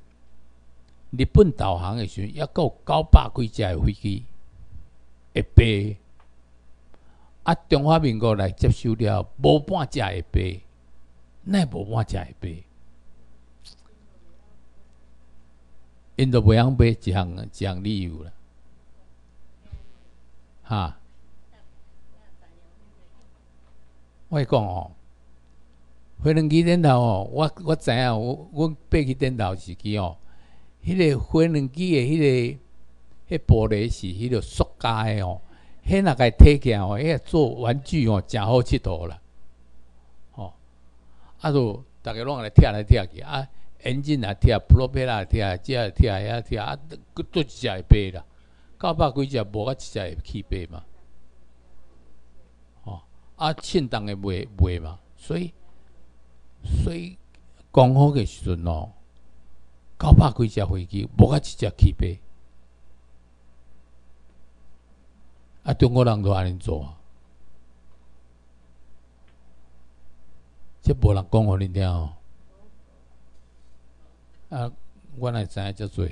日本导航的时阵，要够九百几架飞机会飞，啊，中华民国来接收了，无半架会飞，那无半架会飞，因都袂晓买一项一项理由了，哈。我讲哦，飞轮机顶头哦，我我知影，我我爬去顶头时期哦，迄个飞轮机的迄个迄玻璃是迄个塑胶的哦，迄那个体起来哦，迄个做玩具哦，真好佚佗啦。哦，啊，就逐个拢来拆来拆去啊，引擎也跳，propeller 跳，只也跳，遐跳啊，佫多一只会飞啦，九百几只无啊一只会起飞嘛。啊，欠当的卖卖嘛，所以所以讲好的时阵哦，九百几只飞机，无甲一只起飞。啊，中国人都安尼做啊，这无人讲互恁听哦。啊，我来知影遮做。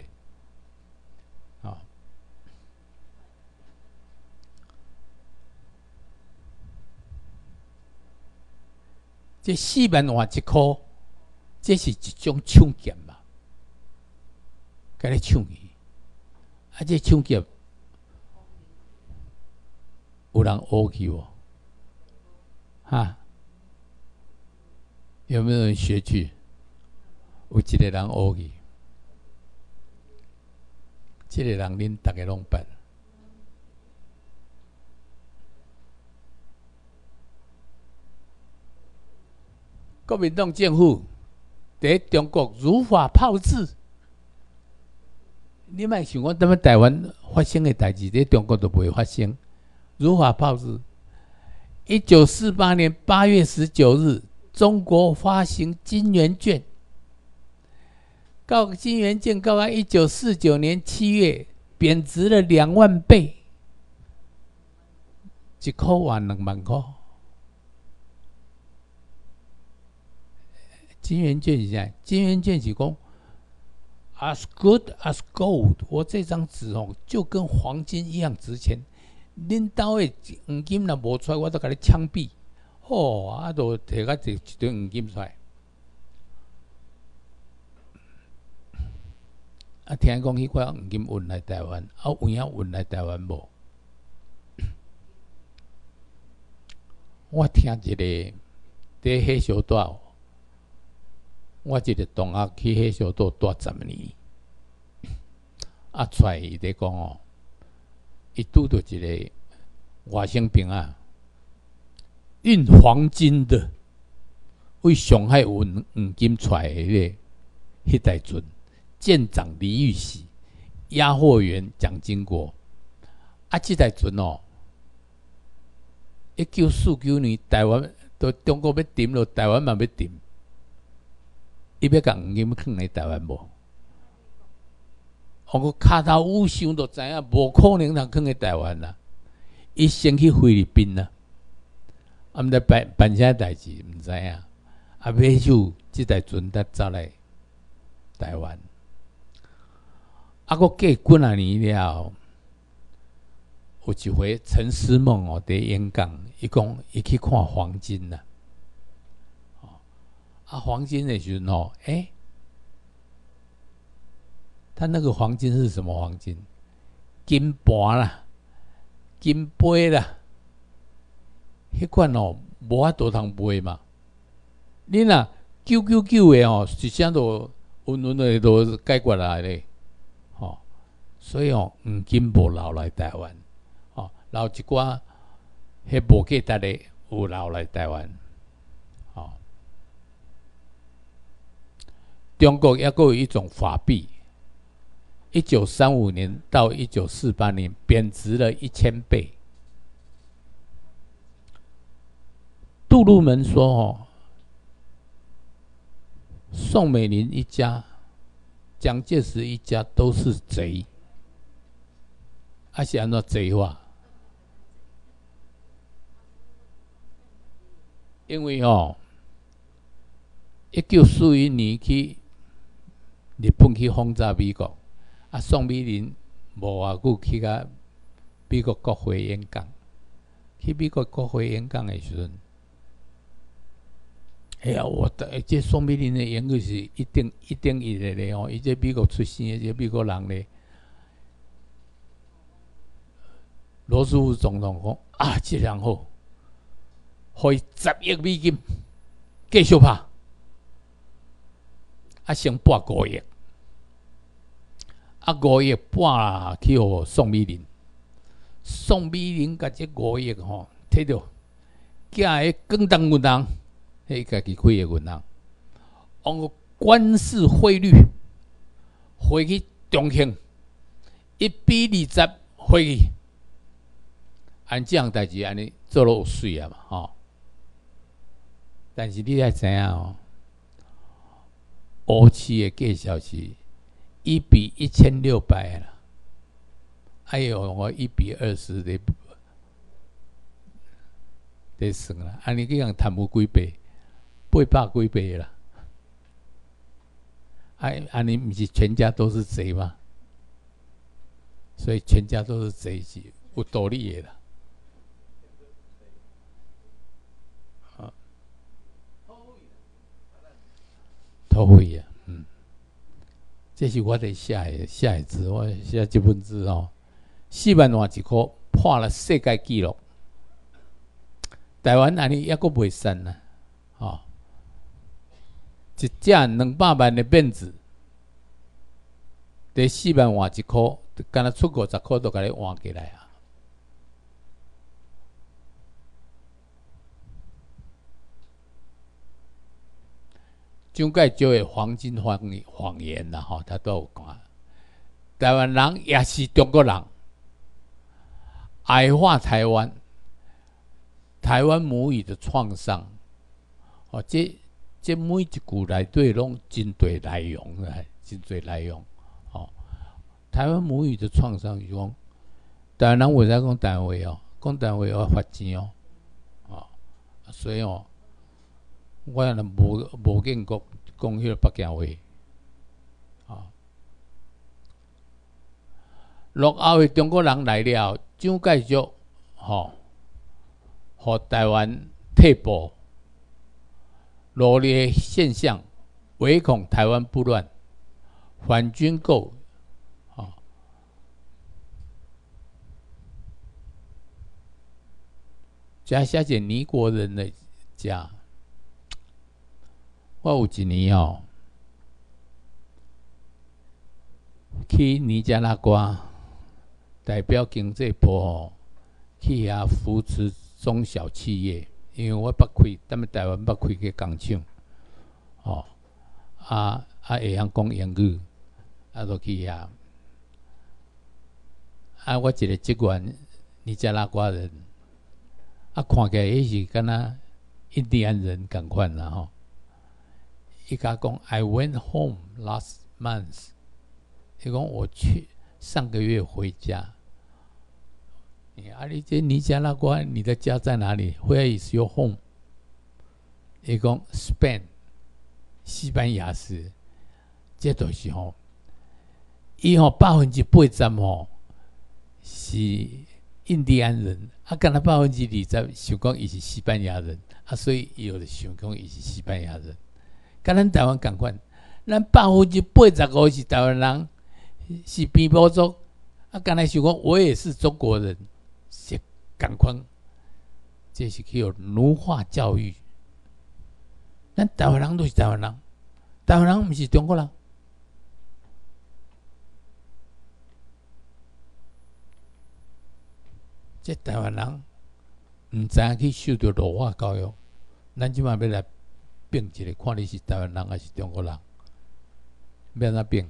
这四万换一箍，这是一种抢劫嘛？甲你抢去，啊，这抢劫有人学去无？哈？有没有人学去？有一个人学去，这个人恁逐个拢捌。国民党政府在中国如法炮制，你莫想讲，踮么台湾发生的代志，在中国都不会发生。如法炮制。一九四八年八月十九日，中国发行金元券，到金元券到一九四九年七月贬值了两万倍，一块换两万块。金元券是啥？金元券是讲，as good as gold。我这张纸哦，就跟黄金一样值钱。恁兜的黄金若无出来，我都甲你枪毙。哦，啊，都摕个一一堆黄金出来。啊，听讲迄块黄金运来台湾，啊，有影运来台湾无？我听一个伫迄小岛。我一个同学去迄小岛住十年，啊，出伊伫讲哦，伊拄着一个外省兵啊，运黄金的，为上海运黄金出来迄个迄台船舰长李玉玺，押货员蒋经国，啊，即台船哦，一九四九年台湾都中国要沉了，台湾嘛要沉。伊要甲黄金要放喺台湾无？我卡头乌想都知影，无可能通放喺台湾啦。伊先去菲律宾啦，啊，毋知办办啥代志，毋知影。啊，尾就即台船才走来台湾。啊，我过几啊年了，有一回陈思梦哦，伫演讲，伊讲伊去看黄金啦。啊，啊黄金的时候，哎，他那个黄金是什么黄金？金盘啦，金杯啦，迄款哦，无法度通杯嘛。你若九九九的哦，一声都稳稳的都解决来咧，吼。所以哦，黄金无留来台湾，哦，留一寡迄无价值的有留来台湾。中国也有一种法币，一九三五年到一九四八年贬值了一千倍。杜鲁门说：“哦，宋美龄一家、蒋介石一家都是贼。”还是按照贼话？因为哦，一九四一年去。日本去轰炸美国，啊，宋美龄无偌久去甲美国国会演讲。去美国国会演讲的时阵，哎呀，我的这宋美龄的演讲是一定一定一个咧哦，伊这美国出身的，这美国人咧。罗斯福总统讲啊，这样好，开十亿美金继续拍。啊，先拨五亿，啊五亿半去互宋美龄，宋美龄甲这五亿吼，摕着寄迄广东银行，迄家己开诶银行，用官式汇率汇去重庆，一比二十汇去，按这样代志安尼做落有水啊嘛吼，但是你爱知影哦。乌市的介绍是一比一千六百啦，还有我一比二十的，得算啦。安尼这样贪污几倍，八百几倍啦。啊，安尼不是全家都是贼吗？所以全家都是贼是有道理的啦。后悔啊，嗯，这是我的下一下一字，我写这本字哦，四万万一颗破了世界纪录，台湾安尼抑阁袂散呢，哦，一只两百万的面子，得四万万一颗，敢若出国十颗都甲你换过来啊。蒋介石的黄金谎谎言啦，吼，他都有讲。台湾人也是中国人，矮化台湾，台湾母语的创伤，哦，这这每一句内底拢真对内容诶，真对内容，哦，台湾母语的创伤，是讲台湾人为啥讲台湾话哦？讲台湾话要发钱哦，哦，所以哦。我若无无建国讲迄个北京话，啊，落后的中国人来了，蒋介石吼，和台湾退步，罗列现象，唯恐台湾不乱，反军购，啊，加写者尼国人的家。我有一年哦，去尼加拉瓜代表经济部哦，去遐扶持中小企业，因为我捌开，踮咧台湾捌开个工厂，哦，啊啊会晓讲英语，啊都去遐，啊我一个职员尼加拉瓜人，啊看起来也是敢若印第安人共款啦吼。伊甲讲，I went home last month。伊讲我去上个月回家。你阿里这尼加拉瓜，你的家在哪里？Where is your home？伊讲 Spain，西班牙是。这都是吼，伊吼百分之八十吼是印第安人，啊，敢若百分之二十想讲伊是西班牙人，啊，所以伊就想讲伊是西班牙人。跟咱台湾共款，咱百分之八十五是台湾人，是边波族。啊，刚才想讲，我也是中国人，是共款。这是叫奴化教育。咱台湾人都是台湾人，台湾人毋是中国人。这台湾人毋知影去受着奴化教育，咱即马要来。变一个，看你是台湾人还是中国人，要安怎变？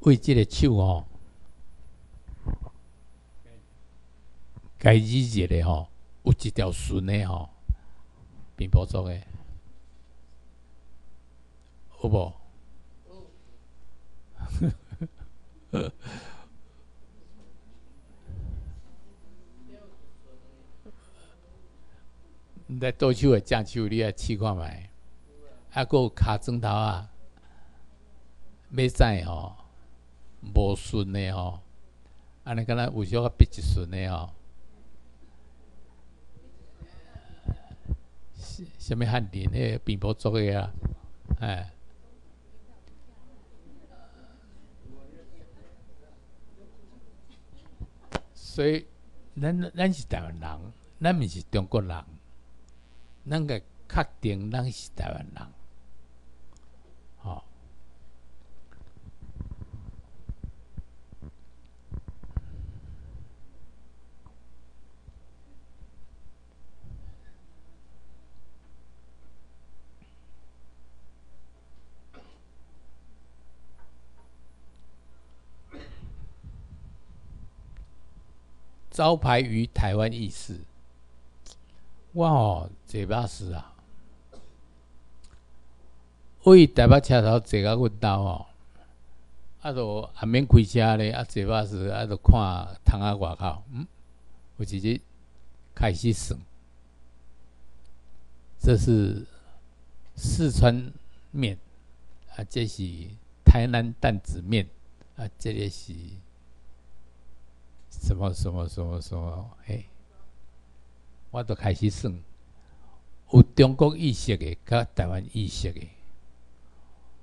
为即个手吼，该日日的吼，有一条顺的吼，并不错的，有无？你在倒手诶，正手，你来试看觅，还有卡砖头啊，要使吼，无顺诶吼，安尼敢若有小可笔一顺诶吼，什么汉电迄个并不做诶啊，哎，所以咱咱是台湾人，咱毋是中国人。咱个确定，咱是台湾人，吼。招牌于台湾意识。我哦坐巴士啊，为台北车头坐到阮兜哦，啊，都还免开车咧，啊，坐巴士啊，都看窗仔外口，嗯，我直接开始算，这是四川面，啊，这是台南担子面，啊，这个是什么什么什么什么，嘿。我都开始算，有中国意识的，甲台湾意识的。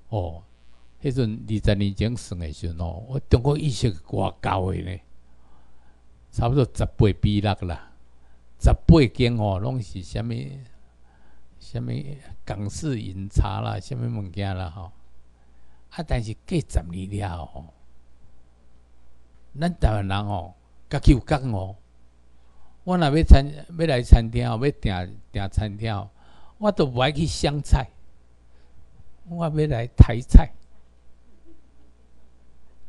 哦，迄阵二十年前算的时候，我中国意识偌高的呢，差不多十八比六啦，十八间哦，拢是虾物虾物港式饮茶啦，虾物物件啦吼。啊，但是过十年了吼，咱台湾人吼，家己有讲哦。我若要餐要来餐厅哦，要订订餐厅哦，我都不爱去湘菜，我要来台菜，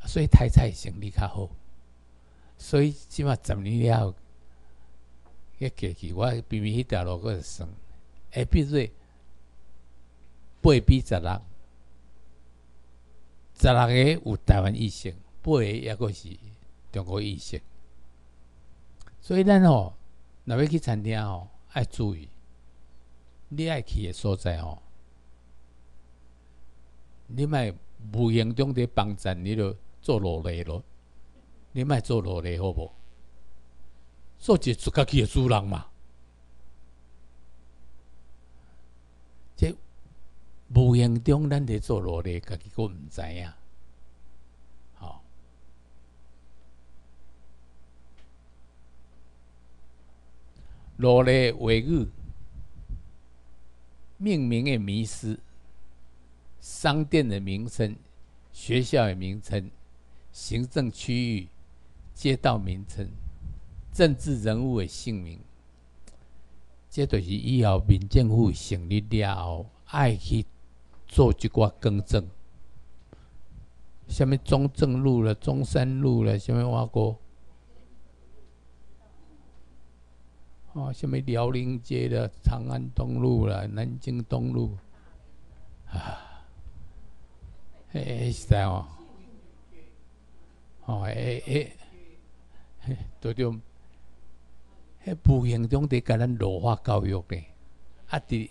所以台菜生意较好。所以即码十年了，迄过去我偏偏迄条路个算，下比说八比十六，十六个有台湾意识，八个抑个是中国意识。所以咱吼，若要去餐厅吼，爱注意，你爱去诶所在吼，你莫无形中伫帮衬，你著做落嚟咯，你莫做落嚟好无？做一个自家己诶主人嘛，即无形中咱伫做落嚟，家己佫毋知影。罗列维语命名的迷失，商店的名称、学校的名称、行政区域、街道名称、政治人物的姓名，这都是以后民政府成立了后爱去做一寡更正。什么中正路了、中山路了，什么话过？哦，什么辽宁街的长安东路啦、南京东路。啊，诶，是在哦，哦，诶诶，都叫迄无形中伫甲咱弱化教育咧，啊伫，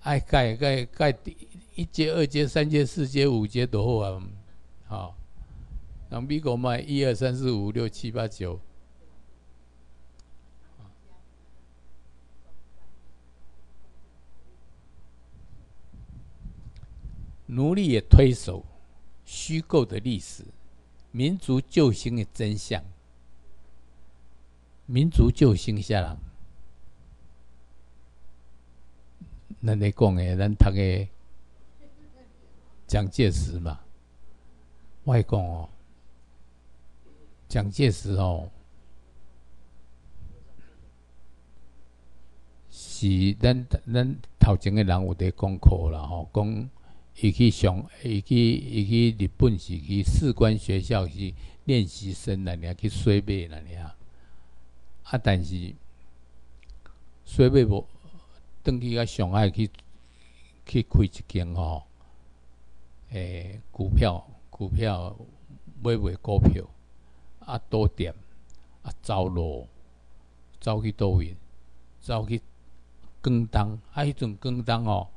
爱改改改，一阶、二阶、三阶、四阶、五阶都好啊，好。让美国卖一二三四五六七八九，奴隶也推手，虚构的历史，民族救星的真相，民族救星下人，咱咧讲诶，咱读诶蒋介石嘛，我讲哦。蒋介石哦，是咱咱头前的人有伫讲课啦吼，讲伊去上，伊去伊去日本是去士官学校去练习生啦，尔去洗马啦，尔啊，但是洗马无转去到上海去去开一间吼，诶，股票股票买卖股票。啊，多点啊，走路走去倒位，走去广东啊，迄阵广东哦，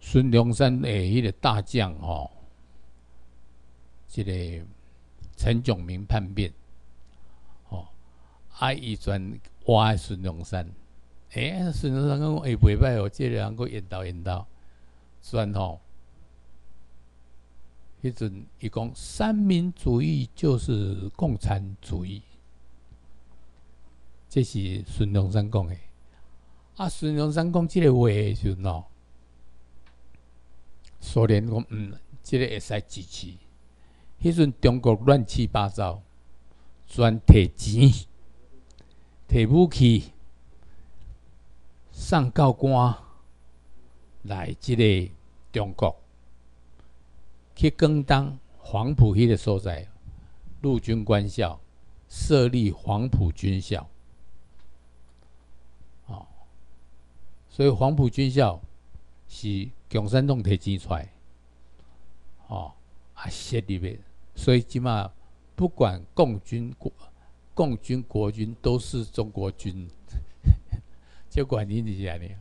孙中山诶，迄个大将吼，即个陈炯明叛变，吼，啊，伊转挖孙中山，诶，孙中山讲诶，袂歹哦，即个人个引导引导，转吼。迄阵伊讲三民主义就是共产主义，这是孙中山讲的。啊，孙中山讲即个话的时喏，苏联讲嗯，即个会使支持。迄阵中国乱七八糟，专摕钱、摕武器、上高官来即个中国。去更当黄埔迄个所在，陆军官校设立黄埔军校，哦，所以黄埔军校是共产党提钱出来，哦，啊设立的，所以起码不管共军国、共军国军都是中国军，就管你是安尼，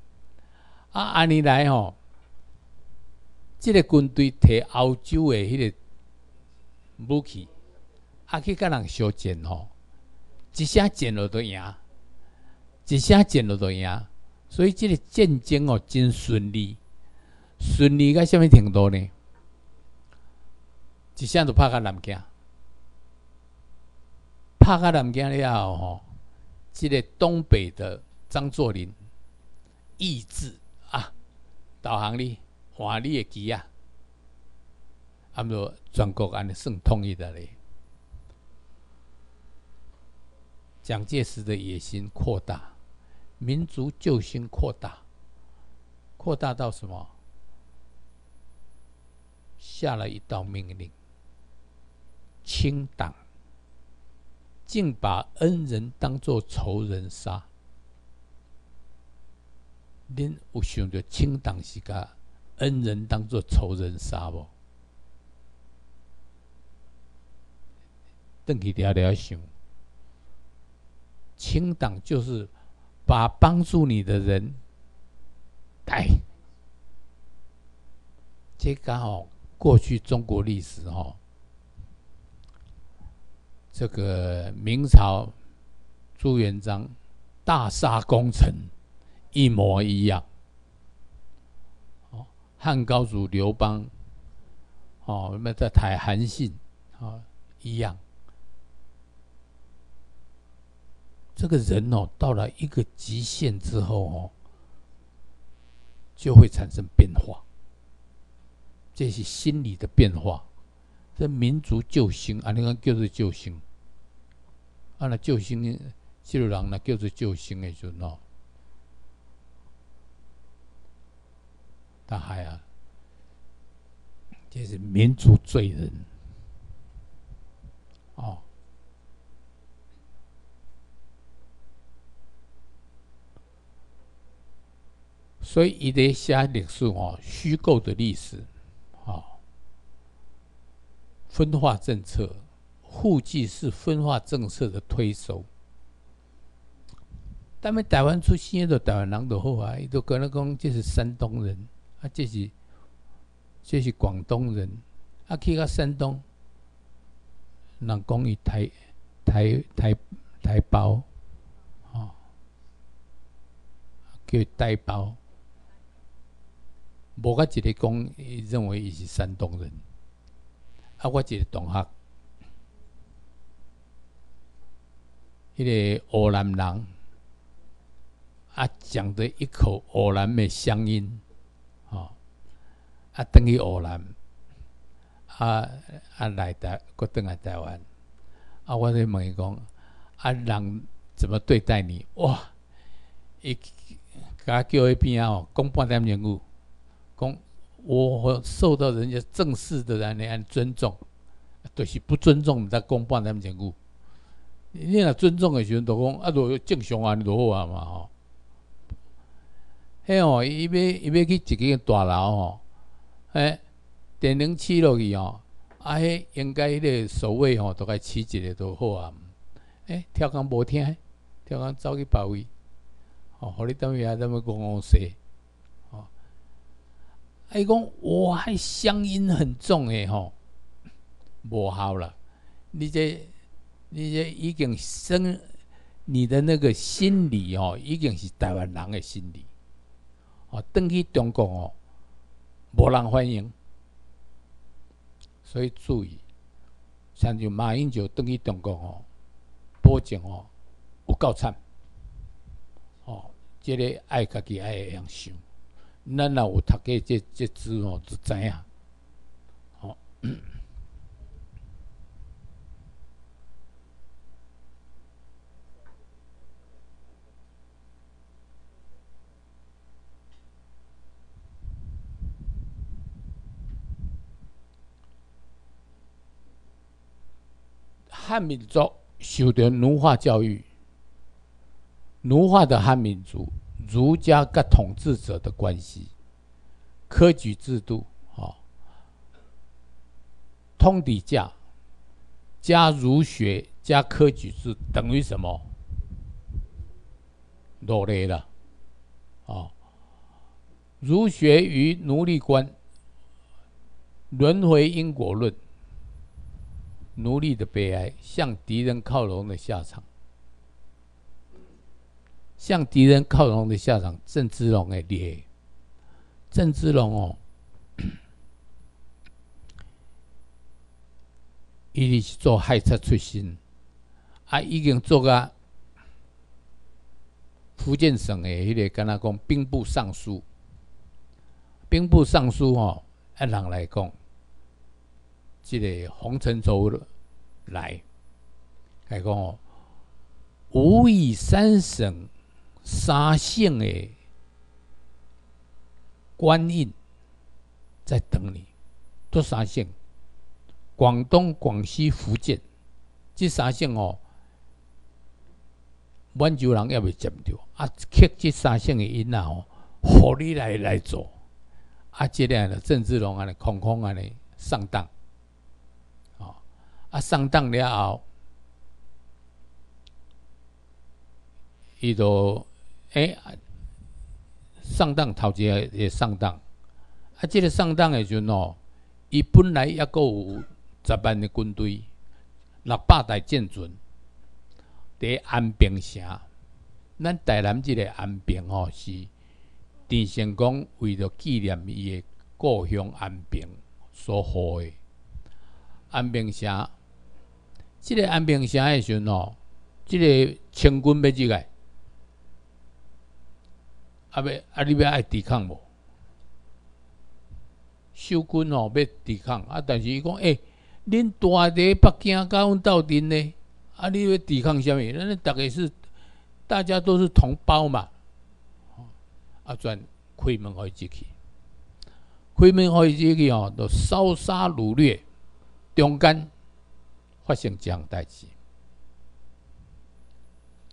啊，安尼来吼。即个军队摕欧洲的迄个武器，啊去甲人相战吼，一声战落都赢，一声战落都赢，所以即个战争哦真顺利，顺利到什物程度呢？一声就拍到南京，拍到南京了后吼，即个东北的张作霖意志啊，导航你换你的机啊，啊，毋全国安尼算统一的咧。蒋介石的野心扩大，民族救星扩大，扩大到什么？下了一道命令。清党竟把恩人当作仇人杀，恁有想着清党是甲恩人当做仇人杀无？邓去了了想，清党就是把帮助你的人带，这刚好过去中国历史哈。这个明朝朱元璋大杀功臣一模一样，汉高祖刘邦，哦，那在台韩信，啊，一样。这个人哦，到了一个极限之后哦，就会产生变化，这是心理的变化。这民族救星啊，你看叫做救星。啊！那救星，即个人那叫做救星的时候，大海啊，这是民族罪人哦。所以，伊咧写历史哦，虚构的历史，哦，分化政策。户籍是分化政策的推手，但们台湾出生的台湾人都好啊，伊都跟人讲这是山东人啊，这是这是广东人啊，去到山东，人讲伊台台台台胞，哦，叫台胞，无个一个讲认为伊是山东人，啊，我一个同学。迄个湖南人啊，讲的一口湖南的乡音，啊，等于湖南，啊啊来台，过等来台湾，啊，我在问伊讲，啊，人怎么对待你？哇，伊甲叫一边啊，讲半点言语，讲我受到人家正式的人安尊重，就是不尊重，再讲半点言语。你若尊重的时阵，就讲啊，就正常啊，就好啊嘛吼。迄哦，伊要伊要去一个大楼吼，诶，电铃起落去吼，啊，迄应该迄个守卫吼，大概起一个就好啊。诶，跳工无听，跳工走去别位，吼，互你等下踮么讲讲说，吼，伊讲哇，迄乡音很重诶吼，无效啦，你这。你这已经生你的那个心理哦，已经是台湾人的心理哦。登去中国哦，无人欢迎，所以注意，像就马英九登去中国哦，保证哦有够惨哦。这个爱家己爱会样想，咱若有读过这这书哦，就知影。好。汉民族受的奴化教育，奴化的汉民族，儒家跟统治者的关系，科举制度，啊，通底价加儒学加科举制等于什么？落雷了，啊，儒学与奴隶观，轮回因果论。奴隶的悲哀，向敌人靠拢的下场。向敌人靠拢的下场，郑芝龙的劣。郑芝龙哦，伊是做海贼出身，啊，已经做个福建省的迄个，跟他讲兵部尚书。兵部尚书哦，按人来讲，即个洪承畴来，来讲哦，吾以三省三县的。官印在等你，都三省：广东、广西、福建，这三省哦，满洲人要未占着啊，刻这三省的印啊，哦，互你来来做，啊，这样的郑芝龙安尼空空安尼上当，啊上当了后，伊就诶。上当头一个也上当，啊！即个上当的时阵哦，伊本来抑阁有十万的军队，六百台舰船，伫安平城。咱台南即个安平哦，是郑成功为着纪念伊的故乡安平所好的安平城。即个安平城的时阵哦，即个清军要入来。啊！要啊！你要爱抵抗无？守军哦，要抵抗啊！但是伊讲，诶，恁大伫北京甲阮斗阵呢？啊！你要抵抗啥物？咱逐个是大家都是同胞嘛。啊！转开门互伊进去，开门可以进去哦，都烧杀掳掠，中间发生这样代志，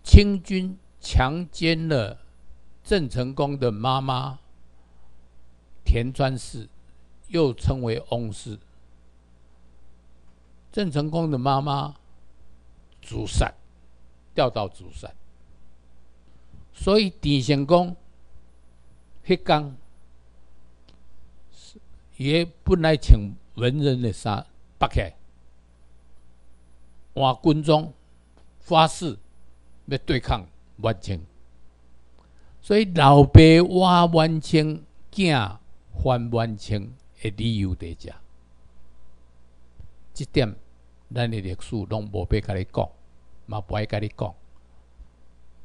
清军强奸了。郑成功的妈妈田专氏，又称为翁氏。郑成功的妈妈主善，调到主善，所以田成功迄工也本来请文人的衫扒开，换军装发誓要对抗满清。所以老爸挖万清，囝还万清的理由在遮，这点咱的历史拢无必甲你讲，嘛不爱甲你讲，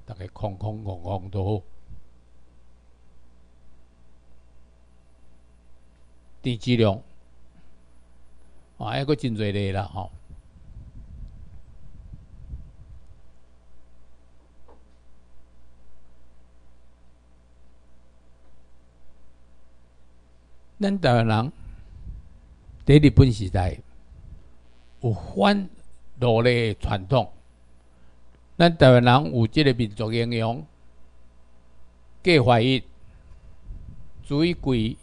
大家空空空空都好。第几量？啊，还个真侪个啦，吼。咱台湾人在日本时代有反奴隶传统，咱台湾人有即个民族英雄，郭怀疑、朱一贵、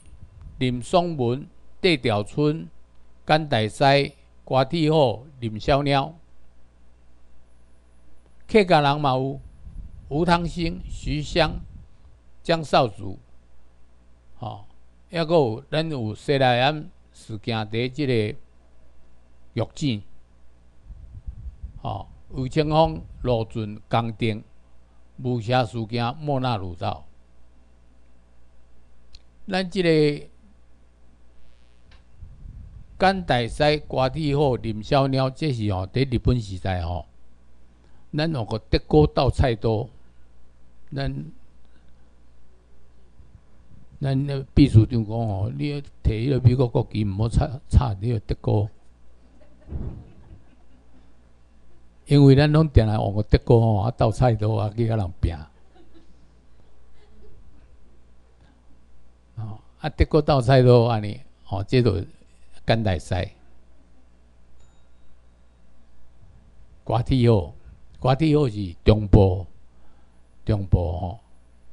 林松文、戴兆春、甘大西、瓜铁虎、林小鸟，客家人嘛有吴汤兴、徐湘、江少祖，吼。抑阁有咱有西来岩事件伫即个玉井，吼，魏清风、罗俊、江定、武侠事件莫那鲁道，咱即个甘大西、瓜地号、林小鸟，这是吼伫日本时代吼，咱有个德国斗菜刀，咱。咱那秘书长讲哦，你要摕迄个美国国旗，毋好插插你个德国，因为咱拢定来往个德国吼啊斗菜刀啊去甲人拼，哦啊德国斗菜刀安尼，哦这都干大赛，瓜地号，瓜地号是中波，中波吼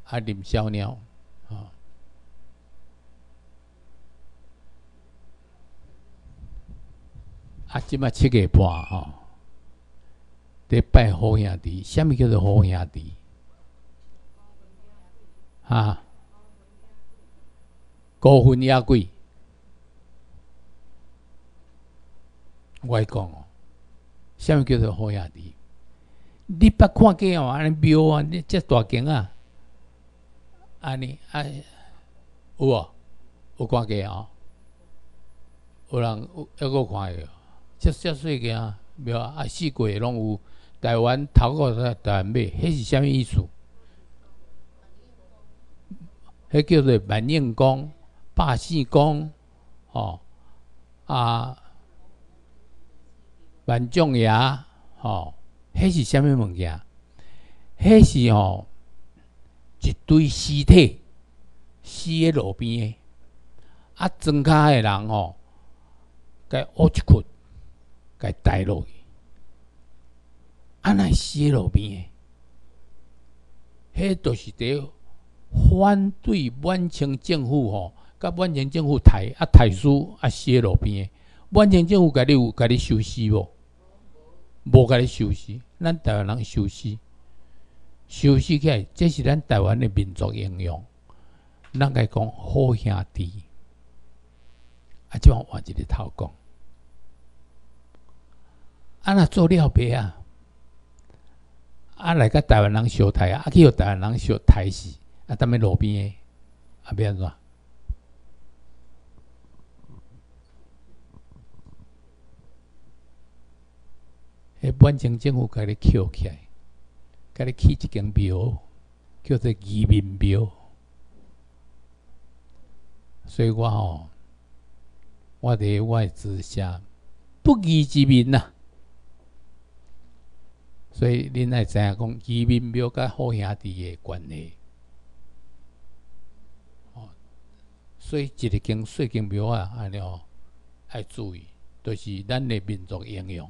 啊林小鸟。啊，即摆七月半吼，得拜好兄弟。什么叫做好兄弟？啊，高分野贵。我讲哦，啥物叫做好兄弟？你捌看过哦？安尼庙啊，你遮大间啊，安尼啊，有无？有看过哦？有人有抑个看个，遮遮细个啊，庙啊，四季拢有。台湾头个在台湾买，迄是啥物意思？迄叫做万应公、百世公，吼啊，万众爷，吼，迄是啥物物件？迄是吼一堆尸体，死喺路边诶，啊，装卡诶人吼，该挖一窟，该带落去。安尼死路边诶，迄都是伫反对满清政府吼，甲满清政府抬啊抬书啊死路边诶。满清政府甲你有甲你收尸无？无甲你收尸，咱台湾人收尸，收尸起来，这是咱台湾诶民族英雄。咱该讲好兄弟，啊，即样换一个头讲，啊，那做了别啊？啊，来个台湾人烧台啊，啊去互台湾人烧台死，啊，踮咧路边诶，啊，变安怎？迄满清政府甲你捡起来，甲你起一间庙，叫做移民庙。所以我吼，我伫我之下不义之民呐。所以恁爱知影讲移民庙甲好兄弟诶关系，哦，所以一个经细经庙啊，安尼哦，爱注意，都是咱诶民族英雄。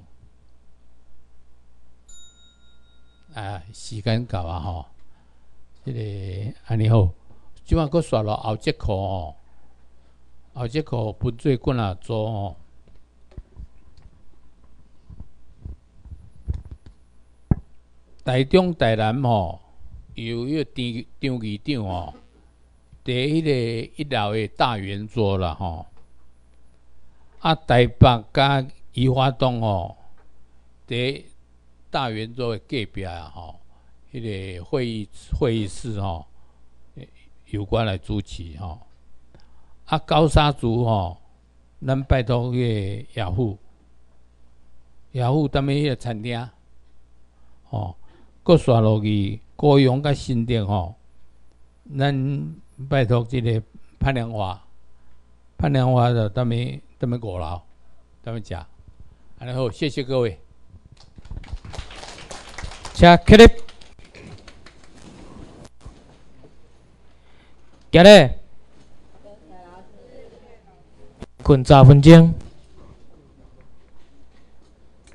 啊，时间到啊吼，即个安尼好，即晚佫刷落后节课吼，后节课分做几啊组吼。台中、台南吼，有迄个张张局长吼，伫迄个一楼的大圆桌啦吼。啊，台北甲宜华东吼，伫大圆桌的隔壁啊吼，迄个会议会议室吼，有关来主持吼。啊，高沙族吼，咱拜托迄个雅虎，雅虎踮咧迄个餐厅，吼。搁刷落去，高雄甲新店吼，咱拜托即个潘良华，潘良华的踮咪踮咪五楼，踮咪食，安尼好，谢谢各位。请起立，今日困十分钟。